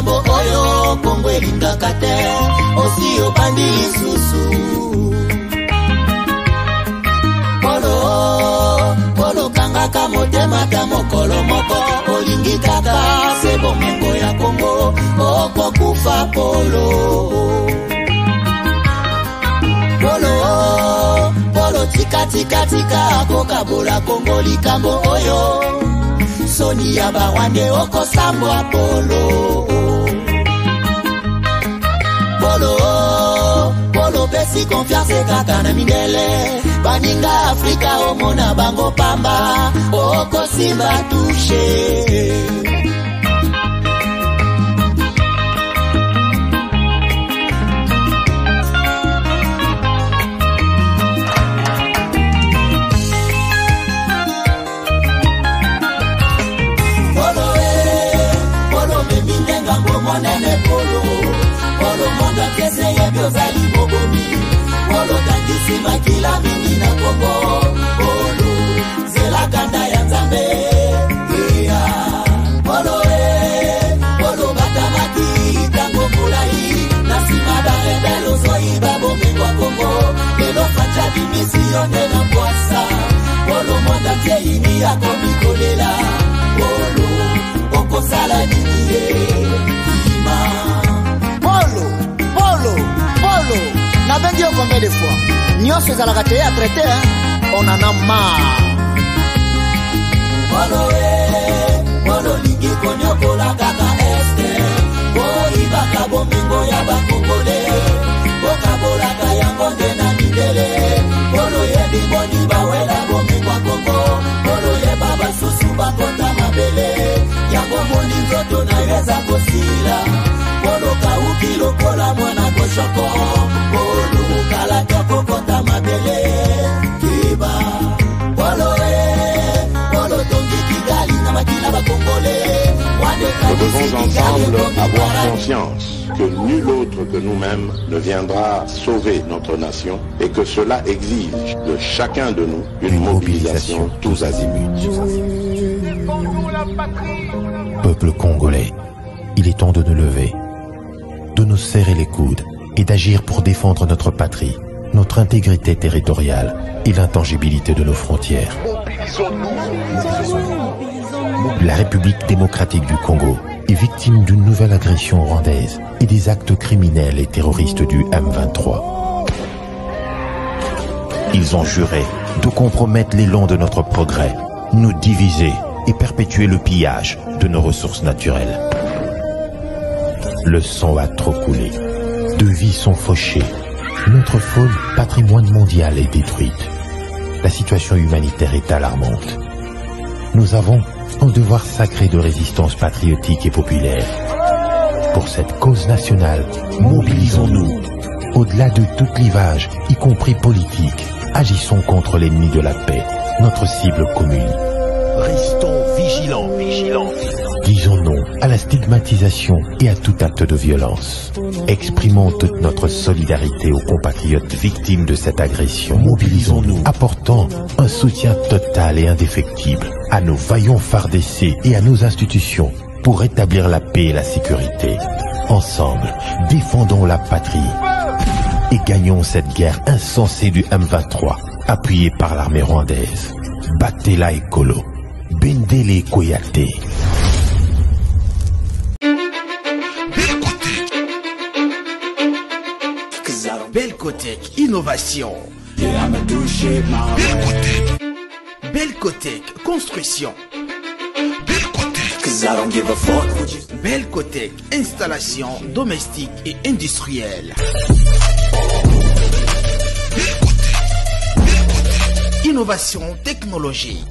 nalobela yo likambo oyo kongo elingaka te osi obandi lisusu. Polo polo kangaka motema ta mokolo moko olingi kaka se bomengo ya kongo okokufa polo. Polo polo tikatikatika akokabola kongo likambo oyo. Soni ya barwande okosambwa polo polo polo pesi konfiance kaka na mindele. Baninga afrika omona bango pamba. Okosimba tushe e eh, ngambo monene nakese yebi ozali mobomi olotangisi makila mingi na kongo. Olo zela kanda ya nzambe. Iya olo e olobatamaki ntango molai na nsima barebele ozwi babomengwa kongo. Lelo faca dimisione na bwasa olomona teini akomi kolela. Olo okosala nini ye? Kima olo polo nabengi yo combien de fois? Nyonso ezalaka te ya traite on en a marre. Polo e polo lingi konyokola kaka este. Boyibaka bomengo ya bakongole bokabolaka yango nde na mindele. Polo yebi boni bawela bomengo ya kongo polo yeba basusu bakota mabele. Yango moni kosila lokola mwana koshoko. Mabele e tongi kigali na makila bakongole. Nous devons ensemble avoir conscience que nul autre que nous-mêmes ne viendra sauver notre nation et que cela exige de chacun de nous une mobilisation tous azimuts. Peuple congolais, il est temps de nous lever, de nous serrer les coudes et d'agir pour défendre notre patrie, notre intégrité territoriale et l'intangibilité de nos frontières. La République démocratique du Congo est victime d'une nouvelle agression rwandaise et des actes criminels et terroristes du M23. Ils ont juré de compromettre l'élan de notre progrès, nous diviser et perpétuer le pillage de nos ressources naturelles. Le sang a trop coulé, deux vies sont fauchées, notre faune, patrimoine mondial, est détruite. La situation humanitaire est alarmante. Nous avons un devoir sacré de résistance patriotique et populaire. Pour cette cause nationale, mobilisons-nous. Au-delà de tout clivage, y compris politique, agissons contre l'ennemi de la paix, notre cible commune. Restons vigilants, vigilants. Disons non à la stigmatisation et à tout acte de violence. Exprimons toute notre solidarité aux compatriotes victimes de cette agression. Mobilisons-nous, apportant un soutien total et indéfectible à nos vaillants FARDC et à nos institutions pour rétablir la paix et la sécurité. Ensemble, défendons la patrie et gagnons cette guerre insensée du M23, appuyée par l'armée rwandaise. Battez-la écolo. Bendele Koyate. Belcotech Innovation. Belcotech Construction. Belcotech Installation domestique et industrielle. Innovation technologie.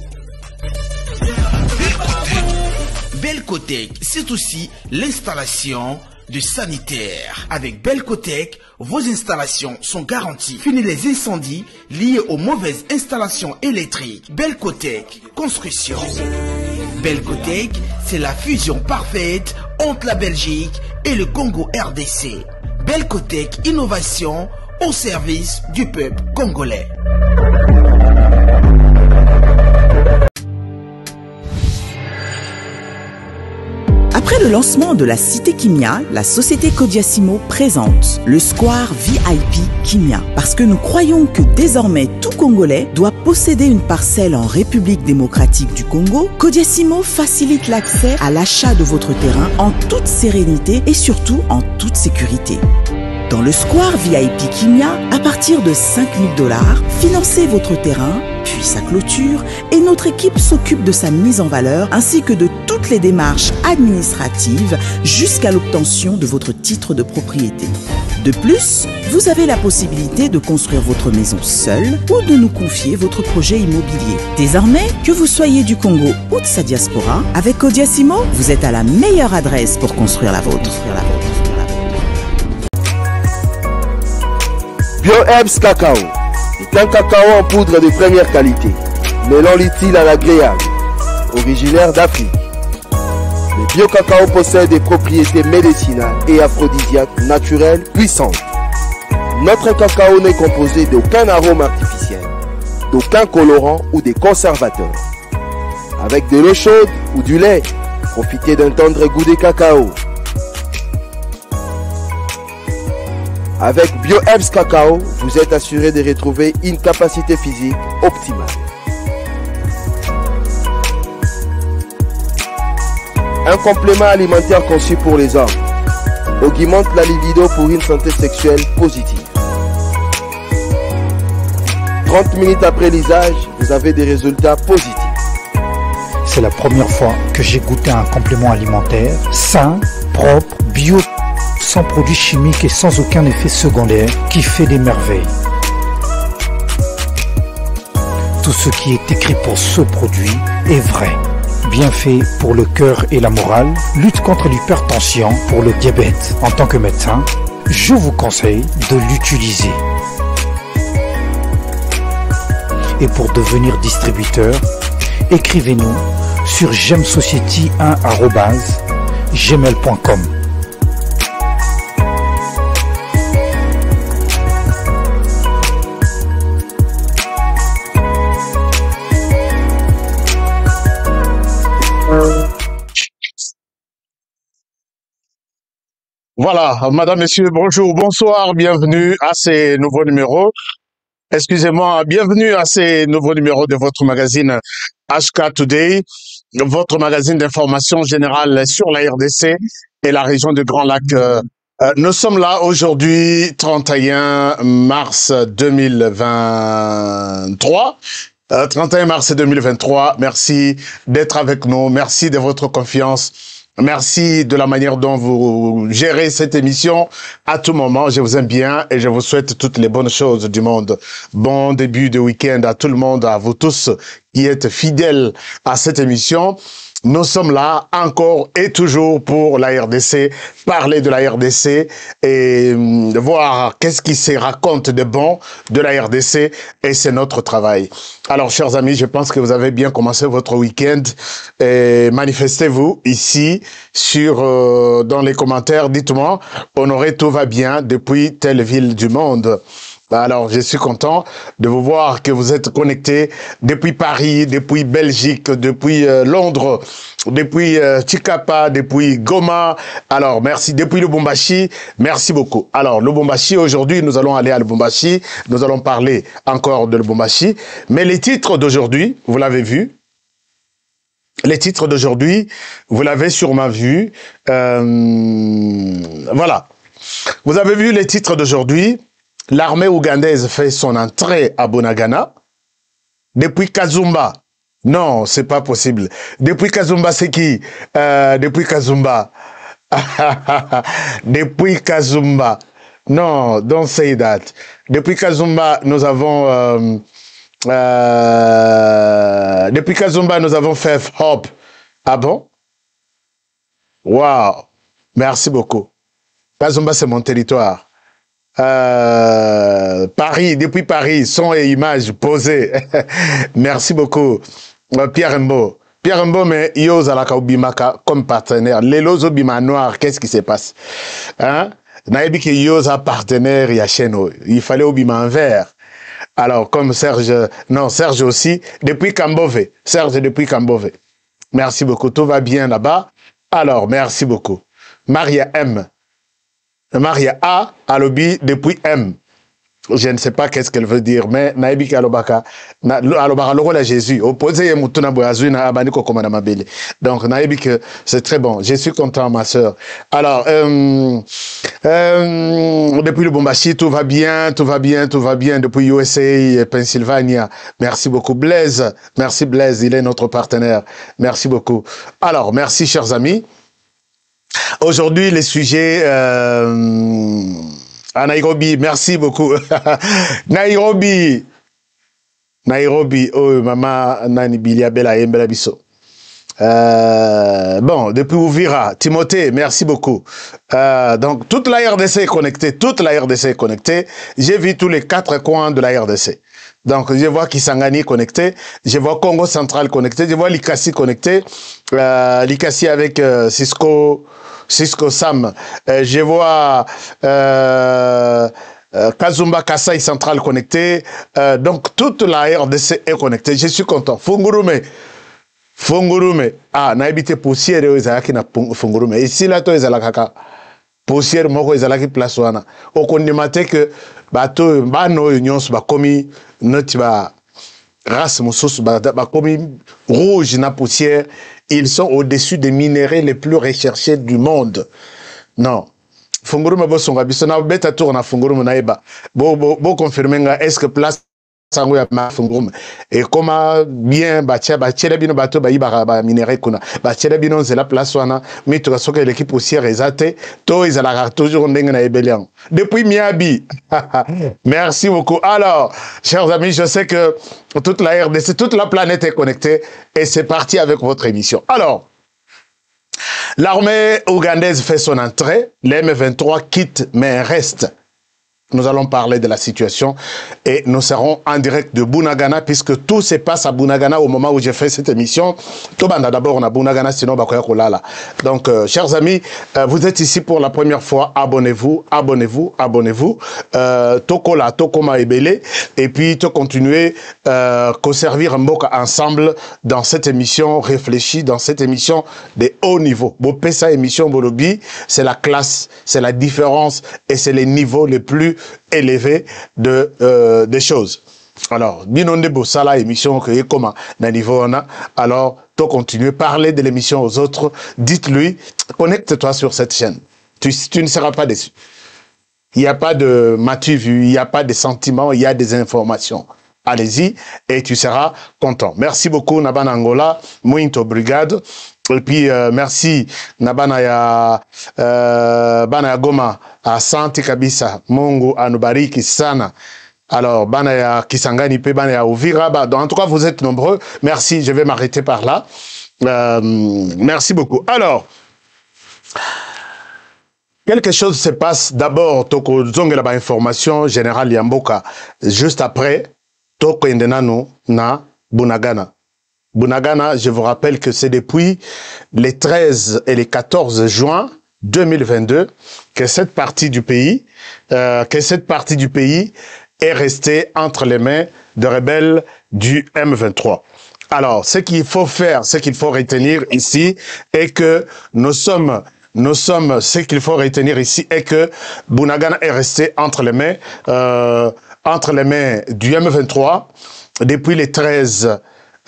Belcotech, c'est aussi l'installation de sanitaire. Avec Belcotech, vos installations sont garanties. Fini les incendies liés aux mauvaises installations électriques. Belcotech, construction. Belcotech, c'est la fusion parfaite entre la Belgique et le Congo RDC. Belcotech, innovation au service du peuple congolais. Après le lancement de la Cité Kimia, la société Codiasimo présente le Square VIP Kimia. Parce que nous croyons que désormais tout Congolais doit posséder une parcelle en République démocratique du Congo, Codiasimo facilite l'accès à l'achat de votre terrain en toute sérénité et surtout en toute sécurité. Dans le Square VIP Kimia, à partir de 5000 dollars, financez votre terrain, puis sa clôture, et notre équipe s'occupe de sa mise en valeur ainsi que de toutes les démarches administratives jusqu'à l'obtention de votre titre de propriété. De plus, vous avez la possibilité de construire votre maison seule ou de nous confier votre projet immobilier. Désormais, que vous soyez du Congo ou de sa diaspora, avec Codiasimo, vous êtes à la meilleure adresse pour construire la vôtre. BioHerbs Cacao est un cacao en poudre de première qualité, mêlant l'utile à l'agréable, originaire d'Afrique. Le bio cacao possède des propriétés médicinales et aphrodisiaques naturelles puissantes. Notre cacao n'est composé d'aucun arôme artificiel, d'aucun colorant ou des conservateurs. Avec de l'eau chaude ou du lait, profitez d'un tendre goût de cacao. Avec BioEbs Cacao, vous êtes assuré de retrouver une capacité physique optimale. Un complément alimentaire conçu pour les hommes augmente la libido pour une santé sexuelle positive. 30 minutes après l'usage, vous avez des résultats positifs. C'est la première fois que j'ai goûté un complément alimentaire sain, propre, bio sans produits chimiques et sans aucun effet secondaire qui fait des merveilles. Tout ce qui est écrit pour ce produit est vrai. Bien fait pour le cœur et la morale, lutte contre l'hypertension, pour le diabète. En tant que médecin, je vous conseille de l'utiliser. Et pour devenir distributeur, écrivez-nous sur gemsociety1@gmail.com. Voilà, madame, monsieur, bonjour, bonsoir, bienvenue à ces nouveaux numéros. Excusez-moi, bienvenue à ces nouveaux numéros de votre magazine HK Today, votre magazine d'information générale sur la RDC et la région du Grand Lac. Euh, euh, nous sommes là aujourd'hui, 31 mars 2023. 31 mars 2023, merci d'être avec nous, merci de votre confiance. Merci de la manière dont vous gérez cette émission. À tout moment, je vous aime bien et je vous souhaite toutes les bonnes choses du monde. Bon début de week-end à tout le monde, à vous tous qui êtes fidèles à cette émission. Nous sommes là encore et toujours pour la RDC, parler de la RDC et hum, voir qu'est-ce qui se raconte de bon de la RDC et c'est notre travail. Alors, chers amis, je pense que vous avez bien commencé votre week-end manifestez-vous ici sur euh, dans les commentaires. Dites-moi, Honoré, tout va bien depuis telle ville du monde? Alors, je suis content de vous voir que vous êtes connectés depuis Paris, depuis Belgique, depuis euh, Londres, depuis euh, Chikapa, depuis Goma. Alors, merci. Depuis Lubumbashi, merci beaucoup. Alors, Lubumbashi, aujourd'hui, nous allons aller à Lubumbashi. Nous allons parler encore de Lubumbashi. Mais les titres d'aujourd'hui, vous l'avez vu, les titres d'aujourd'hui, vous l'avez sûrement vu. Euh, voilà. Vous avez vu les titres d'aujourd'hui l'armée ougandaise fait son entrée à Bunagana. Depuis Kazumba, non, c'est pas possible. Depuis Kazumba, c'est qui? Euh, Depuis Kazumba. depuis Kazumba. Non, don't say that. Depuis Kazumba, nous avons... Euh, euh, depuis Kazumba, nous avons fait Hop. Ah bon? Wow. Merci beaucoup. Kazumba, c'est mon territoire. Euh, Paris, depuis Paris, son et images posées. Merci beaucoup, euh, Pierre Mbo. Pierre Mbo, mais Yoz Obimaka comme partenaire. Lélo Zobima Noir, qu'est-ce qui se passe? Hein? Naïbi que Yoz a partenaire, il y a Cheno. Il fallait Obima en vert. Alors, comme Serge, non, Serge aussi, depuis Cambove. Serge depuis Cambove. Merci beaucoup. Tout va bien là-bas. Alors, merci beaucoup. Maria M. Maria A, alobi depuis M. Je ne sais pas qu'est-ce qu'elle veut dire, mais naïbi ki alobaka, alobaka loko la Jésus. Opposé mutuna boyazui na abani kokoma na mabele. Donc, naïbi que c'est très bon. Je suis content, ma sœur. Alors, euh, euh, depuis le Bombashi, tout va bien, tout va bien, tout va bien. Depuis USA et Pennsylvania. Merci beaucoup, Blaise. Merci, Blaise. Il est notre partenaire. Merci beaucoup. Alors, merci, chers amis. Aujourd'hui, les sujets euh, à Nairobi. Merci beaucoup. Nairobi. Nairobi. Oh, maman, Nani Bilia Bella Yembela. Euh, bon, depuis Ouvira, Timothée, merci beaucoup. Euh, donc, toute la RDC est connectée, toute la RDC est connectée. J'ai vu tous les quatre coins de la RDC. Donc, je vois Kisangani connecté, je vois Congo Central connecté, je vois Likasi connecté, euh, Likasi avec euh, Cisco, Cisco Sam. Euh, je vois euh, Kazumba Kasai Central connecté. Donc, toute la RDC est connectée. Je suis content. Fungurume. fungurume ah nayebi te poussière ezalaki na fungurume esila to ezalaka kaka poussière moko ezalaki place wana okondima ke bato oyo bana oyo nyonso bakomi neti ba race mosusu ba- bakomi rouge na poussière ils sont au-dessus des minéraux les plus recherchés du monde. Non. Fungurume bosonga biso nabeta tour na fungurume nayeba. Boconfirme bo, bo nga est ce que place sango ya mafungurume ekoma bien batia batiele bino bato bayibaka baminere kuna. Batiele bino nzela place wana. Mituka soki eleki poussière eza te to ezalaka toujours ndenge nayebeli yango. Depuis miabi. Merci beaucoup. Alors chers amis je sais que toute la rdc toute la planète est connectée et c'est parti avec votre émission. Alors L'armée ougandaise fait son entrée, l'M23 quitte mais reste. Nous allons parler de la situation et nous serons en direct de Bunagana puisque tout se passe à Bunagana au moment où j'ai fait cette émission. Tobanda d'abord on a Bunagana sinon Bakoya Kolala. Donc euh, chers amis, euh, vous êtes ici pour la première fois, abonnez-vous, abonnez-vous, abonnez-vous. Euh, Tokola, Tokoma Ebele et puis te continuer euh, servir Mboka ensemble dans cette émission réfléchie, dans cette émission de haut niveau. Bopesa émission Bolobi, c'est la classe, c'est la différence et c'est les niveaux les plus élevé de euh, des choses. Alors, binonde bosala émission comment na niveau on a. Alors, to continuer parler de l'émission aux autres. Dites-lui, connecte-toi sur cette chaîne. Tu, ne seras pas déçu. Il n'y a pas de matu vu, il n'y a pas de sentiments, il y a des informations. Allez-y et tu seras content. Merci beaucoup Naban Angola, Muito Brigade. Et puis euh, merci ya euh, Goma, kabisa. Mungu anubariki. Alors bana ya Kisangani pe bana bah, en tout cas vous êtes nombreux. Merci, je vais m'arrêter par là. Euh, merci beaucoup. Alors Quelque chose se passe d'abord, toko zongela information générale Yamboka. Juste après, toko na Bunagana. Bunagana, je vous rappelle que c'est depuis les 13 et les 14 juin 2022 que cette partie du pays, euh, que cette partie du pays est restée entre les mains de rebelles du M23. Alors, ce qu'il faut faire, ce qu'il faut retenir ici est que nous sommes nous sommes, ce qu'il faut retenir ici est que Bunagana est resté entre les mains, euh, entre les mains du M23 depuis les 13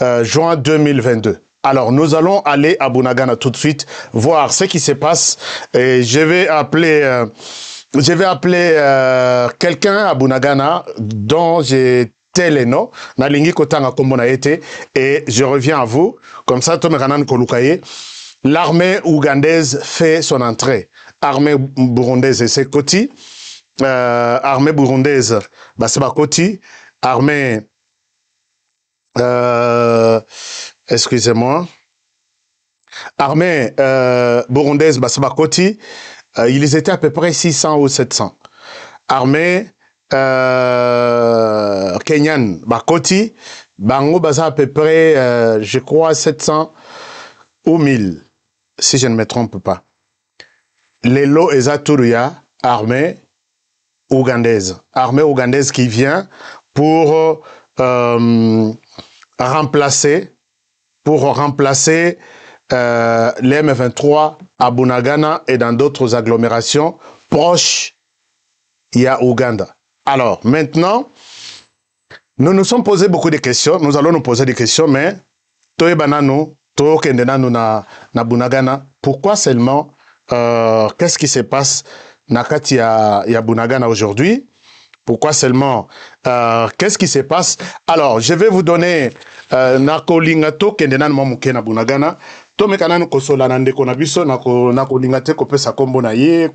euh, juin 2022. Alors, nous allons aller à Bunagana tout de suite, voir ce qui se passe. Et je vais appeler, euh, je vais appeler euh, quelqu'un à Bunagana dont j'ai teleno nalingi kotanga kombo na ete et je reviens à vous. Comme ça l'armée ougandaise fait son entrée. Armée burundaise c'est Koti. Euh, armée burundaise bah c'est Koti. Armée euh, excusez-moi, armée euh, burundaise Basabakoti, euh, ils étaient à peu près 600 ou 700. Armée euh, kenyan Bakoti, Bango Baza à peu près, euh, je crois, 700 ou 1000, si je ne me trompe pas. Lelo Ezaturia, armée ougandaise. Armée ougandaise qui vient pour euh, remplacer pour remplacer euh, les M23 à Bunagana et dans d'autres agglomérations proches, il y a Ouganda. Alors, maintenant, nous nous sommes posé beaucoup de questions. Nous allons nous poser des questions, mais Toebanano, Tokendenano na, na Bunagana, pourquoi seulement, euh, qu'est-ce qui se passe Nakati ya, ya Bunagana aujourd'hui? Pourquoi seulement? Euh, Qu'est-ce qui se passe? Alors, je vais vous donner euh, nakolinga tokende nanu mwa moke na bunagana. Tomeka nanu kosola na ndeko na biso kopesa kombo na ye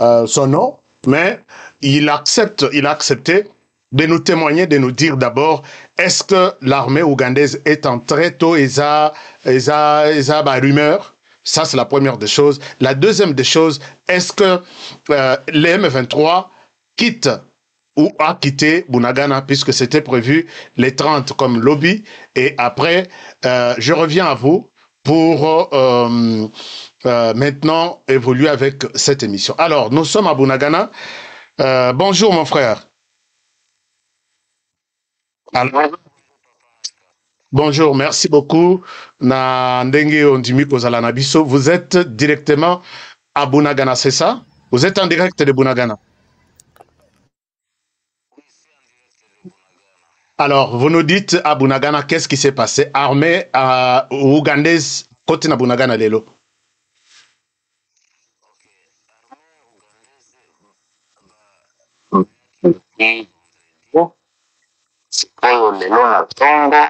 euh, son nom. Mais il accepte il a accepté de nous témoigner de nous dire d'abord est-ce que l'armée ougandaise est en très tôt eza eza eza ba rumeur? Ça, c'est la première des choses. La deuxième des choses, est-ce que euh, les M23 quittent ou a quitté Bunagana puisque c'était prévu les 30 comme lobby et après euh, je reviens à vous pour euh, euh, maintenant évoluer avec cette émission. Alors nous sommes à Bunagana. Bonjour mon frère. Bonjour, merci beaucoup. Vous êtes directement à Bunagana, c'est ça? Vous êtes en direct de Bunagana? Alors, vous nous dites à Bunagana, qu'est-ce qui s'est passé? Armée euh, ougandaise, côté na Bunagana lelo. sikoyo lelo na ntongo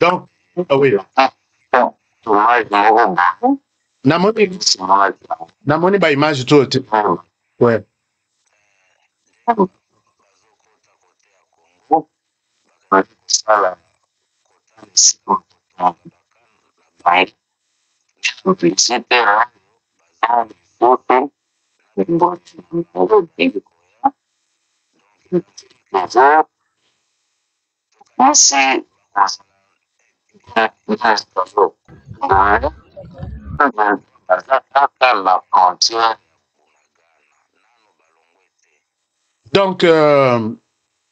Donc, ah oui. tomaji moko boye Namoni, simaji namoni ba image to te. Ouais. kosala publicité foto Nasi la frontière Donc, euh,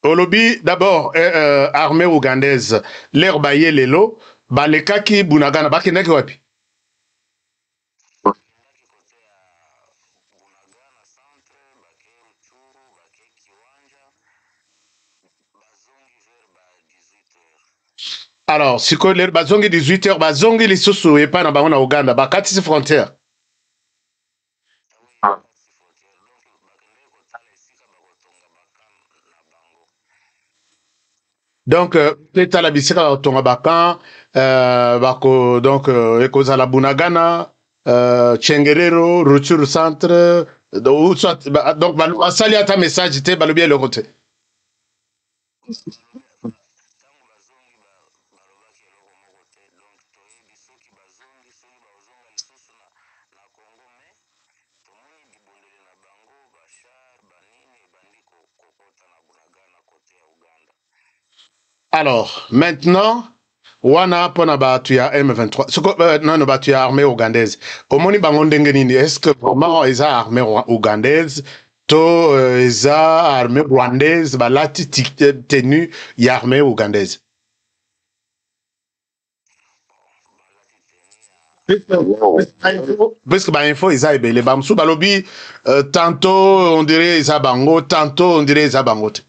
olobi d'abord euh, euh, armée ougandaise l'air baye lelo balekaki bunagana bakendaki wapi? Alors sikoyo lelo bazongi 18 heures bazongi lisusu epai na bango na uganda bakatisi frontière donc euh, etala bisika euh, bako donc euh, ekozala bunagana euh, chengerero rutshuru centre ou soit ba- donc basali ata message te balobi eloko te alors maintenant wana mpona bato ya m23 soko euh, nano bato ya armée ougandaise. Omoni bango ndenge nini? Est ce que vraiment eza armée ougandaise? To euh, eza armée rwandaise balati ti- tenue ya armée ougandaise. Puisque bainfo eza ebele bamosusu balobi euh, tantôt on dirait eza bango tantôt on dirait eza bango te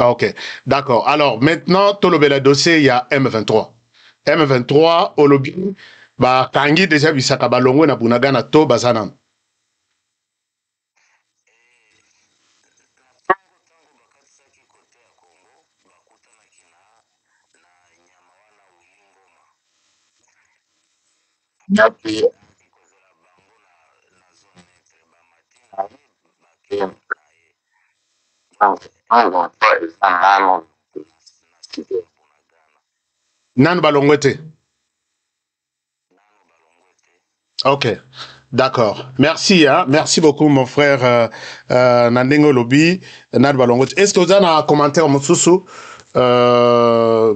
Ok, d'accord. Alors maintenant, tolobela dossier, il y a M23. M23, olobi, ba kangi déjà bisaka balongo na bunagana to bazana. Yapi mpo eza te. Ok, d'accord. Merci, hein. Merci beaucoup, mon frère euh, euh, Nanu balongo te. Est-ce que vous avez un commentaire, Moussousou, euh,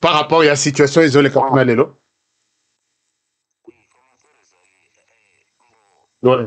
par rapport à la situation quand même, Lelo? Ouais.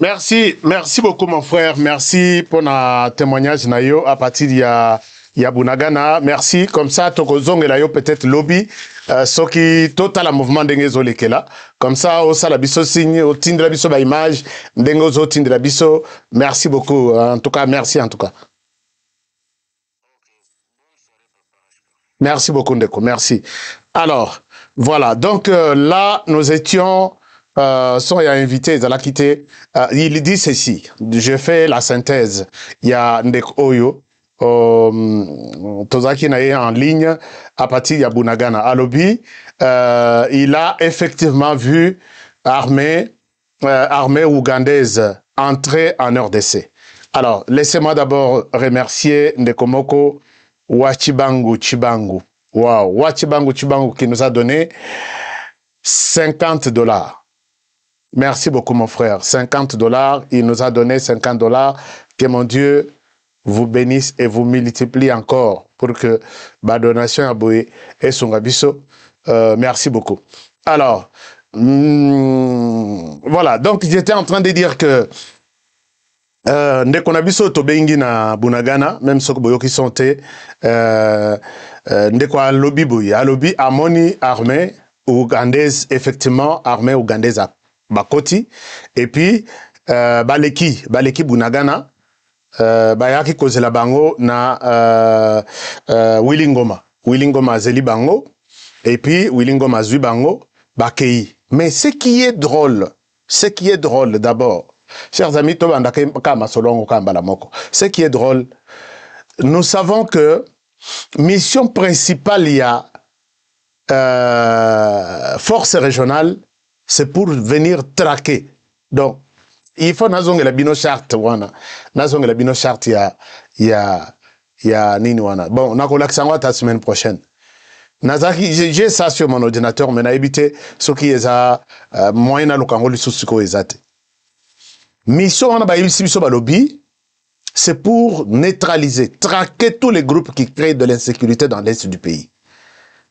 Merci, merci beaucoup mon frère. Merci pour na témoignage na yo à partir ya ya Bunagana. Merci comme ça tokozonge la yo peut-être lobby euh, soki total la mouvement ndenge ezolekela. Comme ça au sala biso signe au tindra biso ba image ndenge ozo tindra biso. Merci beaucoup. En tout cas, merci en tout cas. Merci beaucoup Ndeko, merci. Alors, voilà, donc euh, là nous étions euh, sont y a invité quitter euh, il dit ceci. Je fais la synthèse. Il y a Ndek Oyo euh, Tozaki en ligne à partir de Bunagana. Alobi euh, il a effectivement vu armée euh, armée ougandaise entrer en RDC alors laissez-moi d'abord remercier Ndekomoko Wachibangu Chibangu wow Wachibangu Chibangu qui nous a donné 50 dollars Merci beaucoup, mon frère. 50 dollars. Il nous a donné 50 dollars. Que mon Dieu vous bénisse et vous multiplie encore pour que ma donation à et son abisso. Euh, merci beaucoup. Alors, hmm, voilà. Donc, j'étais en train de dire que euh, ndeko na biso tobengi na bunagana même soki boyoki son te euh, euh, ndeko alobi boye alobi amoni armée ougandaise effectivement armée ougandaise bakoti. Et puis euh, baleki baleki bunagana euh, bayaki kozela bango na euh, willi ngoma. Willi ngoma azeli bango. Et puis willi ngoma azwi bango bakei. Mais ce qui est drôle ce qui est drôle d'abord chers amis ce qui est drôle nous savons que mission principale ya euh, force régionale c'est pour venir traquer. Donc, il faut nazongela bino charte wana. Nazongela bino charte ya ya ya nini wana. Bon, nakolakisa ngo ta semaine prochaine. J'ai ça sur mon ordinateur mais na évité ce qui est à uh, moyen na lukango lisusu ko ezate. Mission wana balobi c'est pour neutraliser, traquer tous les groupes qui créent de l'insécurité dans l'est du pays.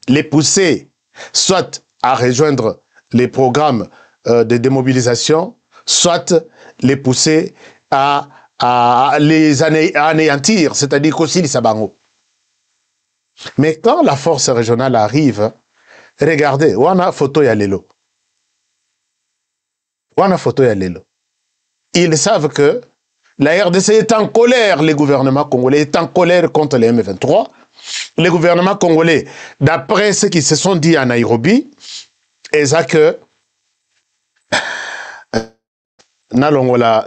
Les pousser soit à rejoindre les programmes euh, de démobilisation, soit les pousser à, les ané anéantir, c'est-à-dire qu'aussi les sabango. Mais quand la force régionale arrive, regardez, on a photo ya lelo. On a photo ya lelo. Ils savent que la RDC est en colère, le gouvernement congolais est en colère contre les M23. Le gouvernement congolais, d'après ce qu'ils se sont dit à Nairobi, eza que nalongola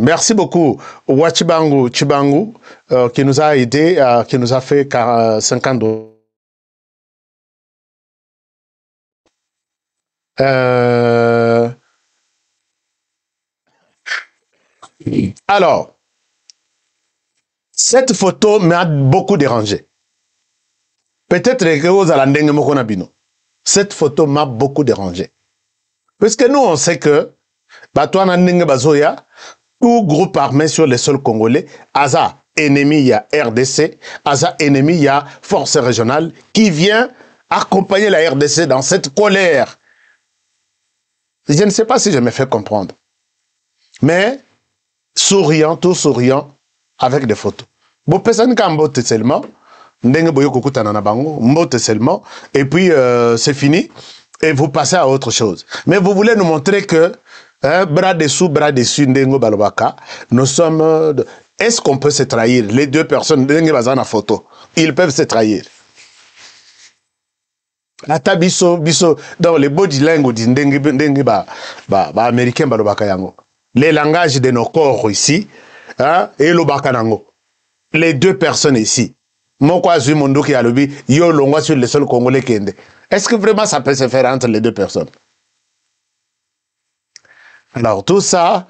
merci beaucoup wachibangu chibangu euh, qui nous a aidé euh, qui nous a fait 50 dollars euh, alors cette photo m'a beaucoup dérangé peut-être que vous allez bino cette photo m'a beaucoup dérangé. Parce que nous, on sait que, Batouana Ndenge Bazoya, tout groupe armé sur les sols congolais, Aza, ennemi, il y a RDC, Aza, ennemi, il y a force régionale, qui vient accompagner la RDC dans cette colère. Je ne sais pas si je me fais comprendre. Mais, souriant, tout souriant, avec des photos. Personne qui seulement, ndenge boyo kokutana na bango mbote seulement et puis euh, c'est fini et vous passez à autre chose. Mais vous voulez nous montrer que hein, bras dessous bras dessus ndengo balobaka nous sommes est-ce qu'on peut se trahir? Les deux personnes ndenge photo ils peuvent se trahir. Ata biso biso donc les body language ndenge ba ba, ba américain balobaka les langages de nos corps ici hein, elobaka nango les deux personnes ici. Le est-ce que vraiment ça peut se faire entre les deux personnes? Alors tout ça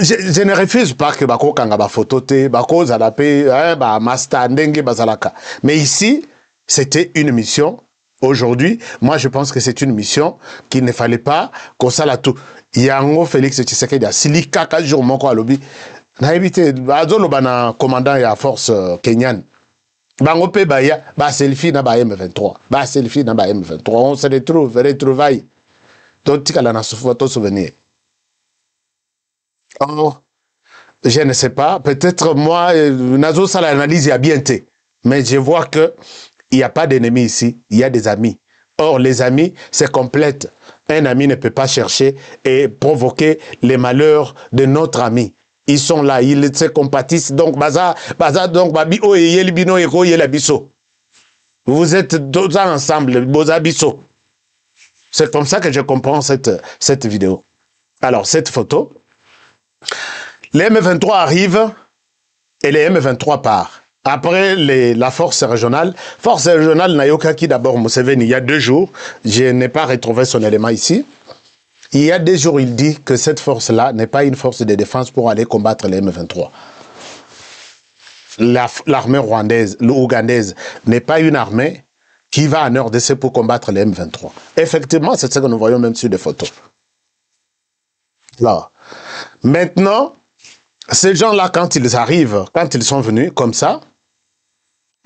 je, ne refuse pas que bakokanga bafoto te bakozala mpe hein, bamasta ndenge bazalaka mais ici c'était une mission aujourd'hui moi je pense que c'est une mission qu'il ne fallait pas kosala tout. Yango félix tshisekedi asili kaka jour moko alobi. Nayebi te azoloba na commandant ya force uh, kenyan bango mpe baya baselfi na ba m23. Baselfi na ba m23. On se retrouve retrouvaille. Totikala na to souvenir. Oh, je ne sais pas. Peut-être moi ya bien mais je vois que il n'y a pas d'ennemis ici il y a des amis or les amis c'est complète un ami ne peut pas chercher et provoquer les malheurs de notre ami ils sont là, ils se compatissent. Donc, baza, baza, donc, babi, oh, yeli bino. Vous êtes tous ensemble, boza biso. C'est comme ça que je comprends cette, cette vidéo. Alors, cette photo, les M23 arrivent et les M23 partent. Après la force régionale, force régionale Nayoka qui d'abord Museveni il y a deux jours, je n'ai pas retrouvé son élément ici. Il y a des jours, il dit que cette force-là n'est pas une force de défense pour aller combattre les M23. L'armée rwandaise, l'ougandaise, n'est pas une armée qui va en RDC pour combattre les M23. Effectivement, c'est ce que nous voyons même sur des photos. Là. Maintenant, ces gens-là, quand ils arrivent, quand ils sont venus comme ça,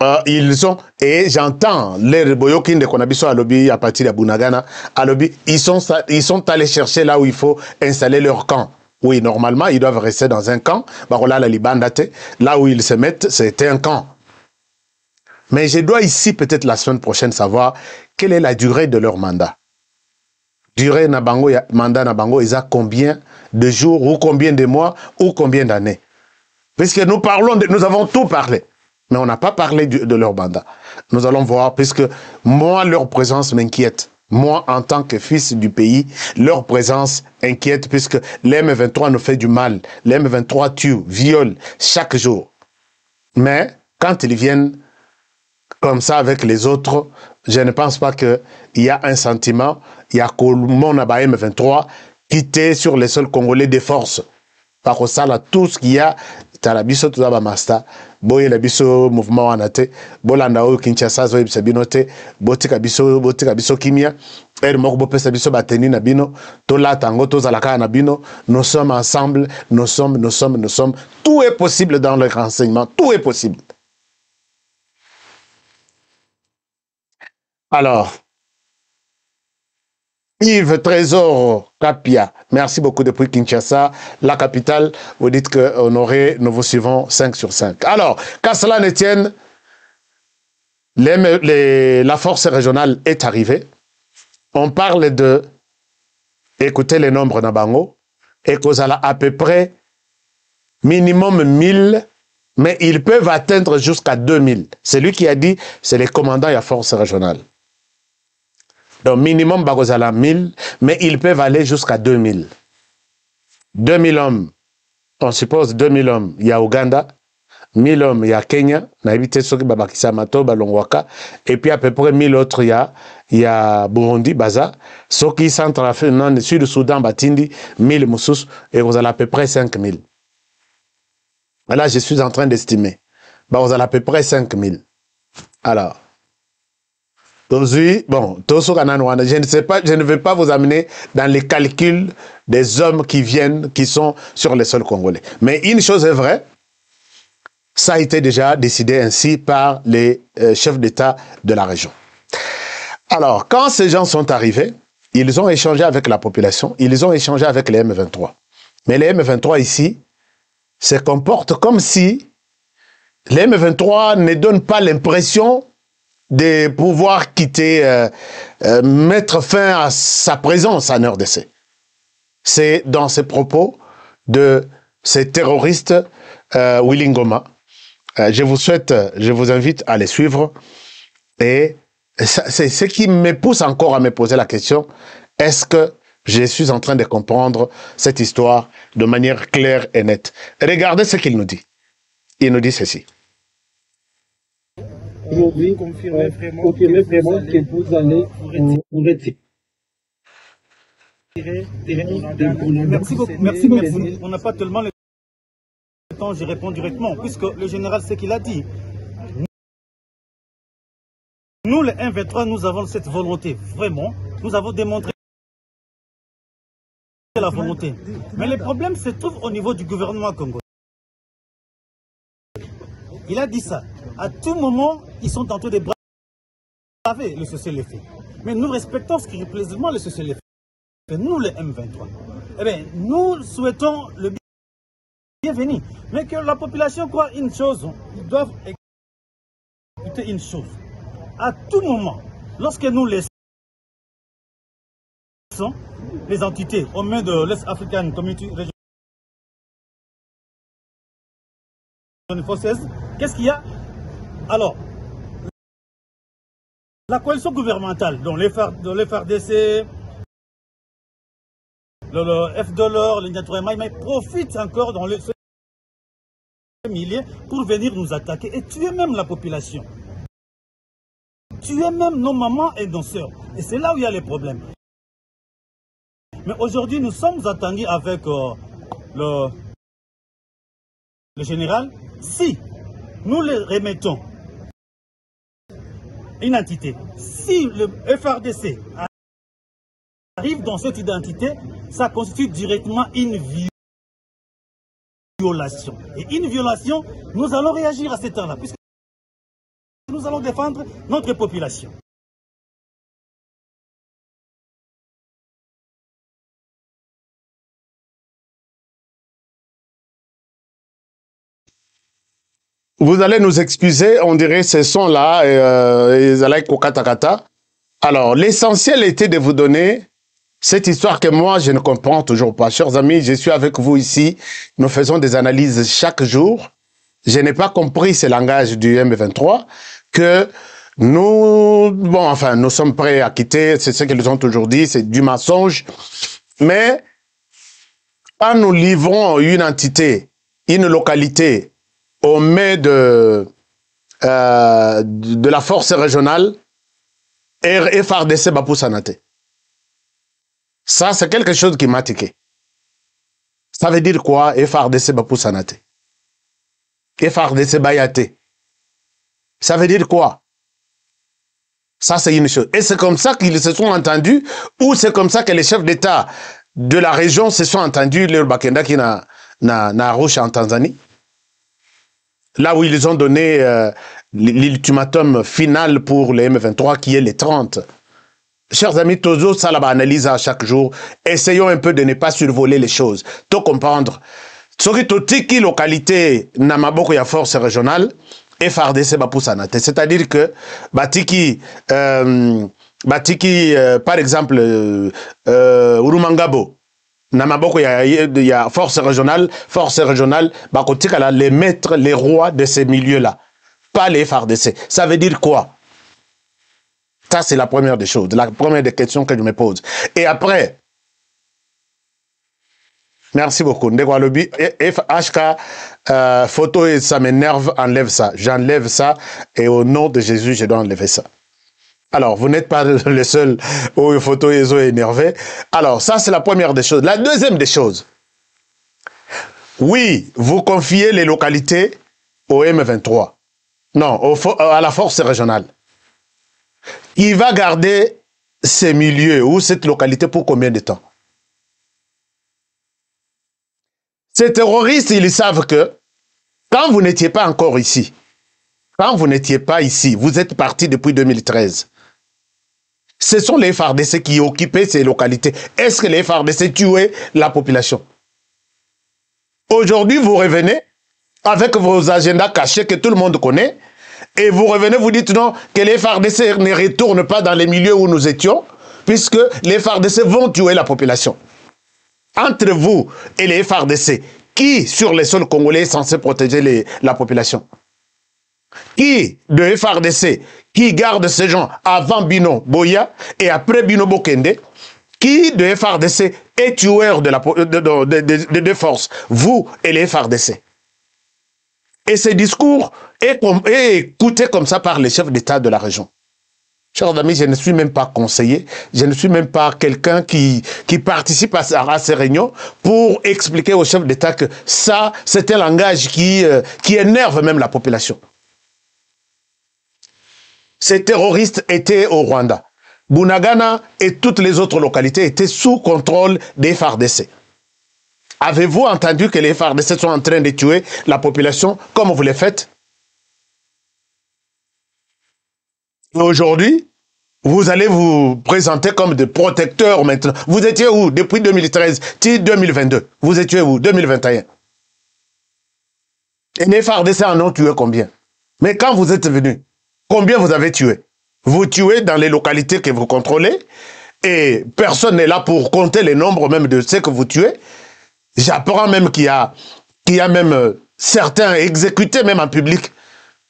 euh, ils sont et j'entends les boyokinde qu'on a à lobby à partir de Bunagana à ils sont ils sont allés chercher là où il faut installer leur camp. Oui normalement ils doivent rester dans un camp barola la libandate là où ils se mettent c'était un camp. Mais je dois ici peut-être la semaine prochaine savoir quelle est la durée de leur mandat. Durée na bango mandat na ils ont combien de jours ou combien de mois ou combien d'années? Puisque nous parlons de, nous avons tout parlé mais on n'a pas parlé de, leur mandat. Nous allons voir, puisque moi, leur présence m'inquiète. Moi, en tant que fils du pays, leur présence inquiète, puisque l'M23 nous fait du mal. L'M23 tue, viole chaque jour. Mais quand ils viennent comme ça avec les autres, je ne pense pas qu'il y a un sentiment, il y a que mon M23 quitté sur les sols congolais des forces. Par ça, là, tout ce qu'il y a, tala biso biso botika biso botika biso kimia ere moko bopesa biso bateni na bino nous sommes ensemble nous sommes nous sommes nous sommes tout est possible dans le renseignement tout est possible. Alors Yves Trésor Capia, merci beaucoup depuis Kinshasa, la capitale. Vous dites que Honoré, nous vous suivons 5 sur 5. Alors, qu'à cela ne tienne, la force régionale est arrivée. On parle de, écoutez les nombres Nabango, et qu'on a à peu près minimum 1000, mais ils peuvent atteindre jusqu'à 2000. C'est lui qui a dit, c'est les commandants de la force régionale. Donc, minimum, Bagozala 1000, mais ils peuvent aller jusqu'à 2000. 2000 hommes, on suppose 2000 hommes, il y a Ouganda, 1000 hommes, il y a Kenya, et puis à peu près 1000 autres, il y a, il y a Burundi, Baza, Soki Centrafrique, non, Sud Soudan, Batindi, 1000 Moussous, et vous avez à peu près 5000. Là, je suis en train d'estimer. Bah, vous avez à peu près 5000. Alors, Aujourd'hui, bon, je ne sais pas, je ne vais pas vous amener dans les calculs des hommes qui viennent, qui sont sur les sols congolais. Mais une chose est vraie, ça a été déjà décidé ainsi par les euh, chefs d'État de la région. Alors, quand ces gens sont arrivés, ils ont échangé avec la population, ils ont échangé avec les M23. Mais les M23 ici se comportent comme si les M23 ne donnent pas l'impression de pouvoir quitter, euh, euh, mettre fin à sa présence en RDC. C'est dans ces propos de ces terroristes euh, Willingoma. Euh, je vous souhaite, je vous invite à les suivre. Et c'est ce qui me pousse encore à me poser la question, est-ce que je suis en train de comprendre cette histoire de manière claire et nette? Regardez ce qu'il nous dit. Il nous dit ceci. Aujourd'hui confirmer vraiment que vous allez vous retirer. Merci beaucoup. Merci, merci. On n'a pas tellement le temps, je réponds directement, puisque le général, ce qu'il a dit. Nous, les 1-23, nous avons cette volonté, vraiment. Nous avons démontré la volonté. Mais le problème se trouve au niveau du gouvernement congolais. Il a dit ça. À tout moment, ils sont en train de braver le cessez-le-feu. Mais nous respectons ce qui représente le cessez-le-feu. Nous, les M23. Eh bien, nous souhaitons le bienvenu. Mais que la population croit une chose. Ils doivent écouter une chose. À tout moment, lorsque nous laissons les entités aux mains de l'Est African Community Forces, qu'est-ce qu'il y a Alors, la coalition gouvernementale, dont les FRDC, le, le F de l'or, les mais profitent encore dans les milliers pour venir nous attaquer et tuer même la population. Tuer même nos mamans et nos sœurs. Et c'est là où il y a les problèmes. Mais aujourd'hui, nous sommes attendus avec euh, le général. Si nous les remettons une entité, si le FRDC arrive dans cette identité, ça constitue directement une violation. Et une violation, nous allons réagir à cet temps-là, puisque nous allons défendre notre population. Vous allez nous excuser, on dirait ces sons-là, euh, ils allaient kokatakata. Alors, l'essentiel était de vous donner cette histoire que moi, je ne comprends toujours pas. Chers amis, je suis avec vous ici. Nous faisons des analyses chaque jour. Je n'ai pas compris ce langage du M23 que nous, bon, enfin, nous sommes prêts à quitter. C'est ce qu'ils ont aujourd'hui. C'est du mensonge. Mais quand nous livrons une entité, une localité au de, euh, de la force régionale, FRDC Bapou Sanate. Ça, c'est quelque chose qui m'a tiqué. Ça veut dire quoi, FRDC Bapou Sanate Bayate. Ça veut dire quoi? Ça, c'est une chose. Et c'est comme ça qu'ils se sont entendus, ou c'est comme ça que les chefs d'État de la région se sont entendus, le Bakenda qui na, en Tanzanie? Là où ils ont donné euh, l'ultimatum final pour les M23, qui est les 30. Chers amis, Tozo, ça la analyse à chaque jour. Essayons un peu de ne pas survoler les choses. Tout comprendre. soki totiki localité na maboko ya force régionale frdc bapusana te c'est-à-dire que batiki euh, batiki euh, par exemple urumangabo na maboko ya, ya force régionale force régionale les maîtres les rois de ces milieux là pas les FARDC ça veut dire quoi? Ça c'est la première des choses la première des questions que je me pose et après Merci beaucoup. Ndeko Alobi, HK, euh, photo ça m'énerve, enlève ça. J'enlève ça et au nom de Jésus, je dois enlever ça. Alors, vous n'êtes pas le seul où les photos est énervé. Alors, ça, c'est la première des choses. La deuxième des choses, oui, vous confiez les localités au M23. Non, au, à la force régionale. Il va garder ces milieux ou cette localité pour combien de temps? Ces terroristes, ils savent que quand vous n'étiez pas encore ici, quand vous n'étiez pas ici, vous êtes parti depuis 2013. Ce sont les FARDC qui occupaient ces localités. Est-ce que les FARDC tuaient la population? Aujourd'hui, vous revenez avec vos agendas cachés que tout le monde connaît, et vous revenez, vous dites non, que les FARDC ne retournent pas dans les milieux où nous étions, puisque les FARDC vont tuer la population. Entre vous et les FARDC, qui sur les sols congolais est censé protéger la population? Qui de FARDC qui garde ces gens avant Bino Boya et après Bino Bokende, qui de FRDC est tueur de, la, de, de, de, de force, vous et les FRDC. Et ce discours est, est écouté comme ça par les chefs d'État de la région. Chers amis, je ne suis même pas conseiller, je ne suis même pas quelqu'un qui, qui participe à ces réunions pour expliquer aux chefs d'État que ça, c'est un langage qui, euh, qui énerve même la population. Ces terroristes étaient au Rwanda. Bunagana et toutes les autres localités étaient sous contrôle des FARDC. Avez-vous entendu que les FARDC sont en train de tuer la population comme vous le faites? Aujourd'hui, vous allez vous présenter comme des protecteurs maintenant. Vous étiez où depuis 2013 ti 2022 Vous étiez où 2021 Et les FARDC en ont tué combien? Mais quand vous êtes venu, combien vous avez tué? Vous tuez dans les localités que vous contrôlez et personne n'est là pour compter les nombres même de ceux que vous tuez. J'apprends même qu'il y a, qu'il y a même euh, certains exécutés même en public.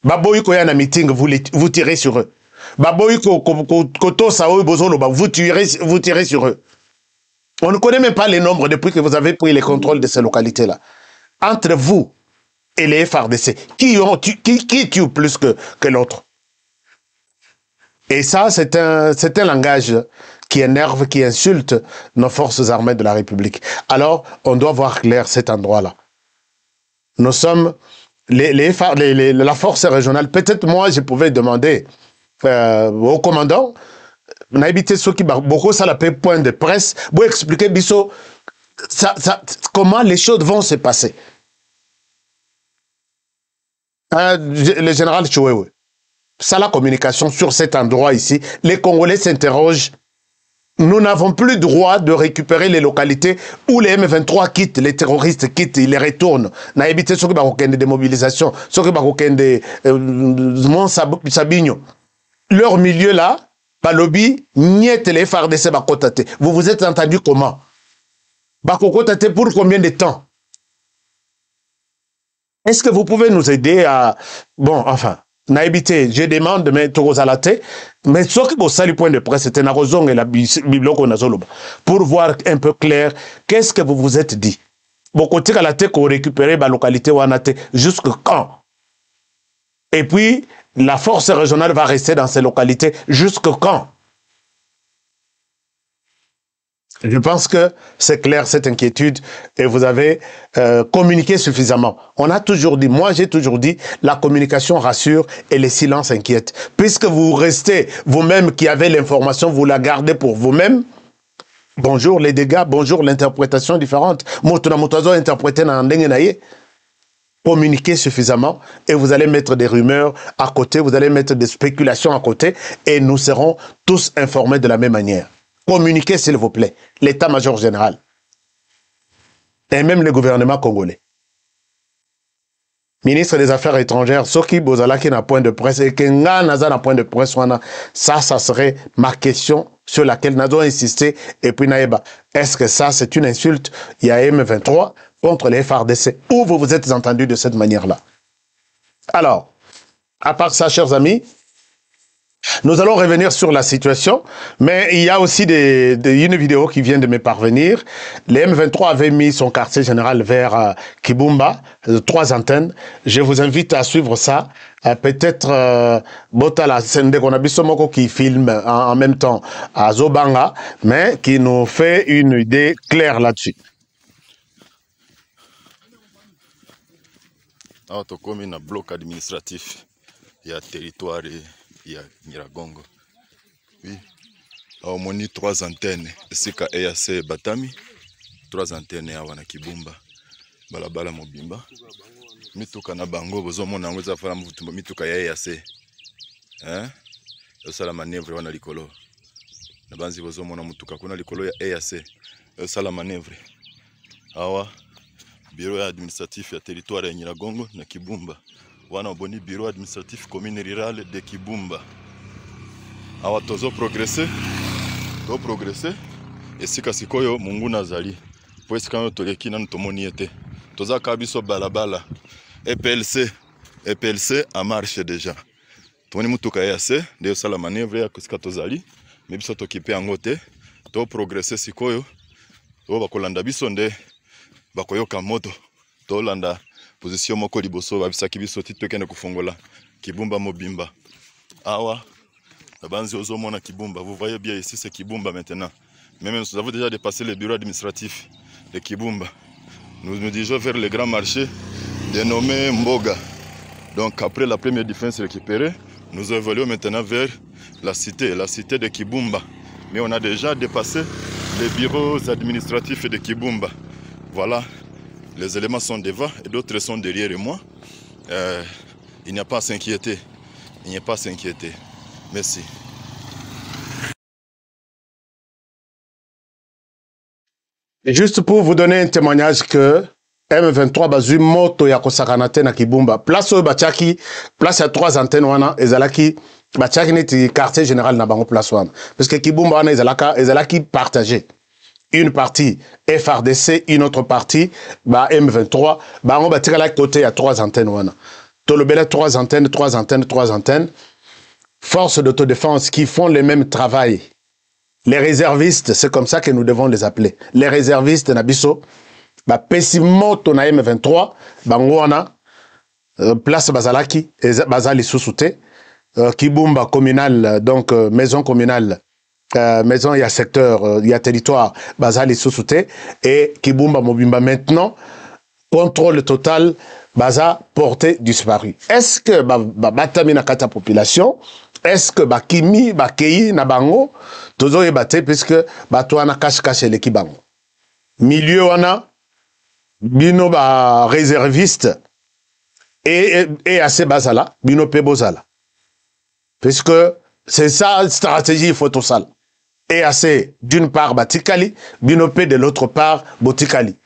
Meeting, vous, vous tirez sur eux. Koto sao vous tirez, vous tirez sur eux. On ne connaît même pas les nombres depuis que vous avez pris les contrôles de ces localités-là. Entre vous et les FRDC, qui, tue plus que l'autre? Et ça, c'est un, c'est un langage qui énerve, qui insulte nos forces armées de la République. Alors, on doit voir clair cet endroit-là. Nous sommes la force régionale. Peut-être moi, je pouvais demander euh, au commandant, ceux qui beaucoup ça l'appelle point de presse, pour expliquer comment les choses vont se passer. Euh, le général Chouewe, ça la communication sur cet endroit ici, les Congolais s'interrogent nous n'avons plus droit de récupérer les localités où les M23 quittent, les terroristes quittent, ils les retournent. Na évité ceux qui ont des démobilisations, ceux qui ont des Mont. Leur milieu là, Balobi, niet les FARDC bakotate. Vous vous êtes entendu comment? Bakokotate pour combien de temps? Est-ce que vous pouvez nous aider à... Bon, enfin, je demande, mais Togozalate, mais ce qui vous le point de presse, c'était Narozong et la Biblioco Nazoloba, pour voir un peu clair, qu'est-ce que vous vous êtes dit? Bokotika la tête qu'on récupérer la localité Wanate, jusque quand? Et puis, la force régionale va rester dans ces localités jusque quand? Je pense que c'est clair cette inquiétude et vous avez euh, communiqué suffisamment. On a toujours dit, moi j'ai toujours dit, la communication rassure et le silence inquiète. Puisque vous restez vous-même qui avez l'information, vous la gardez pour vous-même. Bonjour les dégâts, bonjour l'interprétation différente. Ye. Communiquez suffisamment et vous allez mettre des rumeurs à côté, vous allez mettre des spéculations à côté et nous serons tous informés de la même manière. Communiquez, s'il vous plaît, l'état-major général et même le gouvernement congolais. Ministre des Affaires étrangères, Soki Bozalaki n'a point de presse et Kenga Naza n'a point de presse, ça, ça serait ma question sur laquelle nous avons insisté. Et puis est-ce que ça, c'est une insulte? Il y a M23 contre les FARDC. Où vous vous êtes entendu de cette manière-là? Alors, à part ça, chers amis, nous allons revenir sur la situation, mais il y a aussi des, une vidéo qui vient de me parvenir. Les M23 avaient mis son quartier général vers euh, Kibumba, euh, trois antennes. Je vous invite à suivre ça. Euh, Peut-être Botala Sende Konabisomoko qui filme en, même temps à Zobanga, mais qui nous fait une idée claire là-dessus. na bloc administratif ya territoire ya nyiragongo. Oui. Awa omoni trois antennes esika eac batami. Trois antennes awa na kibumba. Balabala mobimba. Mituka na bango bozomona yango eza fala mutu- mituka ya eac ezosala manevre wana likolo. Na banzi bozomona mutuka kuna likolo ya eac ezosala manevre awa bureau ya administratif ya territoire ya nyiragongo na kibumba wana oboni bureau administratif commune rurale de kibumba. Awa tozo progresse to progresse esika sikoyo monguna azali po esika oyo toleki nanu tomoni ye te toza kaka biso balabala. Eplc eplc en marche déjà. Tomoni mutuka ya se nde osala manevre ya esika tozali. Me biso tokipe yango te. To progresse sikoyo. Oyo bakolanda biso nde. Bakoyoka moto. Tolanda position moko liboso babisaki biso ti tokende kibumba mobimba. Awa na ozomona kibumba. Vous voyez bien ici c'est kibumba maintenant. Même nous avons déjà dépassé le bureau administratif de kibumba. Nous nous dirigeons vers le grand marché dénommé mboga. Donc après la première défense récupérée nous évoluons maintenant vers la cité la cité de kibumba. Mais on a déjà dépassé les bureaux administratifs de kibumba. Voilà les éléments sont devant et d'autres sont derrière moi. Euh, il n'y a pas à s'inquiéter. Il n'y a pas à s'inquiéter. Merci. Juste pour vous donner un témoignage que M23 bazwi moto ya kosakana Kibumba. Place oyo batiaki place ya trois antennes wana ezalaki batiaki quartier général na bango place. Parce que Kibumba wana ezalaka ezalaki partagé. Une partie FRDC, une autre partie bah, M23. Bah, on va tirer la côté à trois antennes. Wana. Tolobela, trois antennes, trois antennes, trois antennes. Forces d'autodéfense qui font le même travail. Les réservistes, c'est comme ça que nous devons les appeler. Les réservistes, Nabiso, bah, Pessimoto na M23, bah, euh, place Bazalaki, Bazali Sousouté, euh, Kibumba communal, donc euh, maison communale euh, maison, il y a secteur, euh, il y a territoire, Bazali Sousouté, et Kibumba Mobimba maintenant, contrôle total, Baza porté disparu. Est-ce que Batami na population, est-ce que Bakimi, Bakei, Nabango, Tozo et Bate, puisque Batouana cache cache les Kibango. Milieu wana, Bino ba réserviste, et, et, et assez Bazala, Bino Pebozala. Puisque c'est ça, stratégie, il faut tout ça. EAC d'une part Batikali, Binopé de l'autre part Botikali.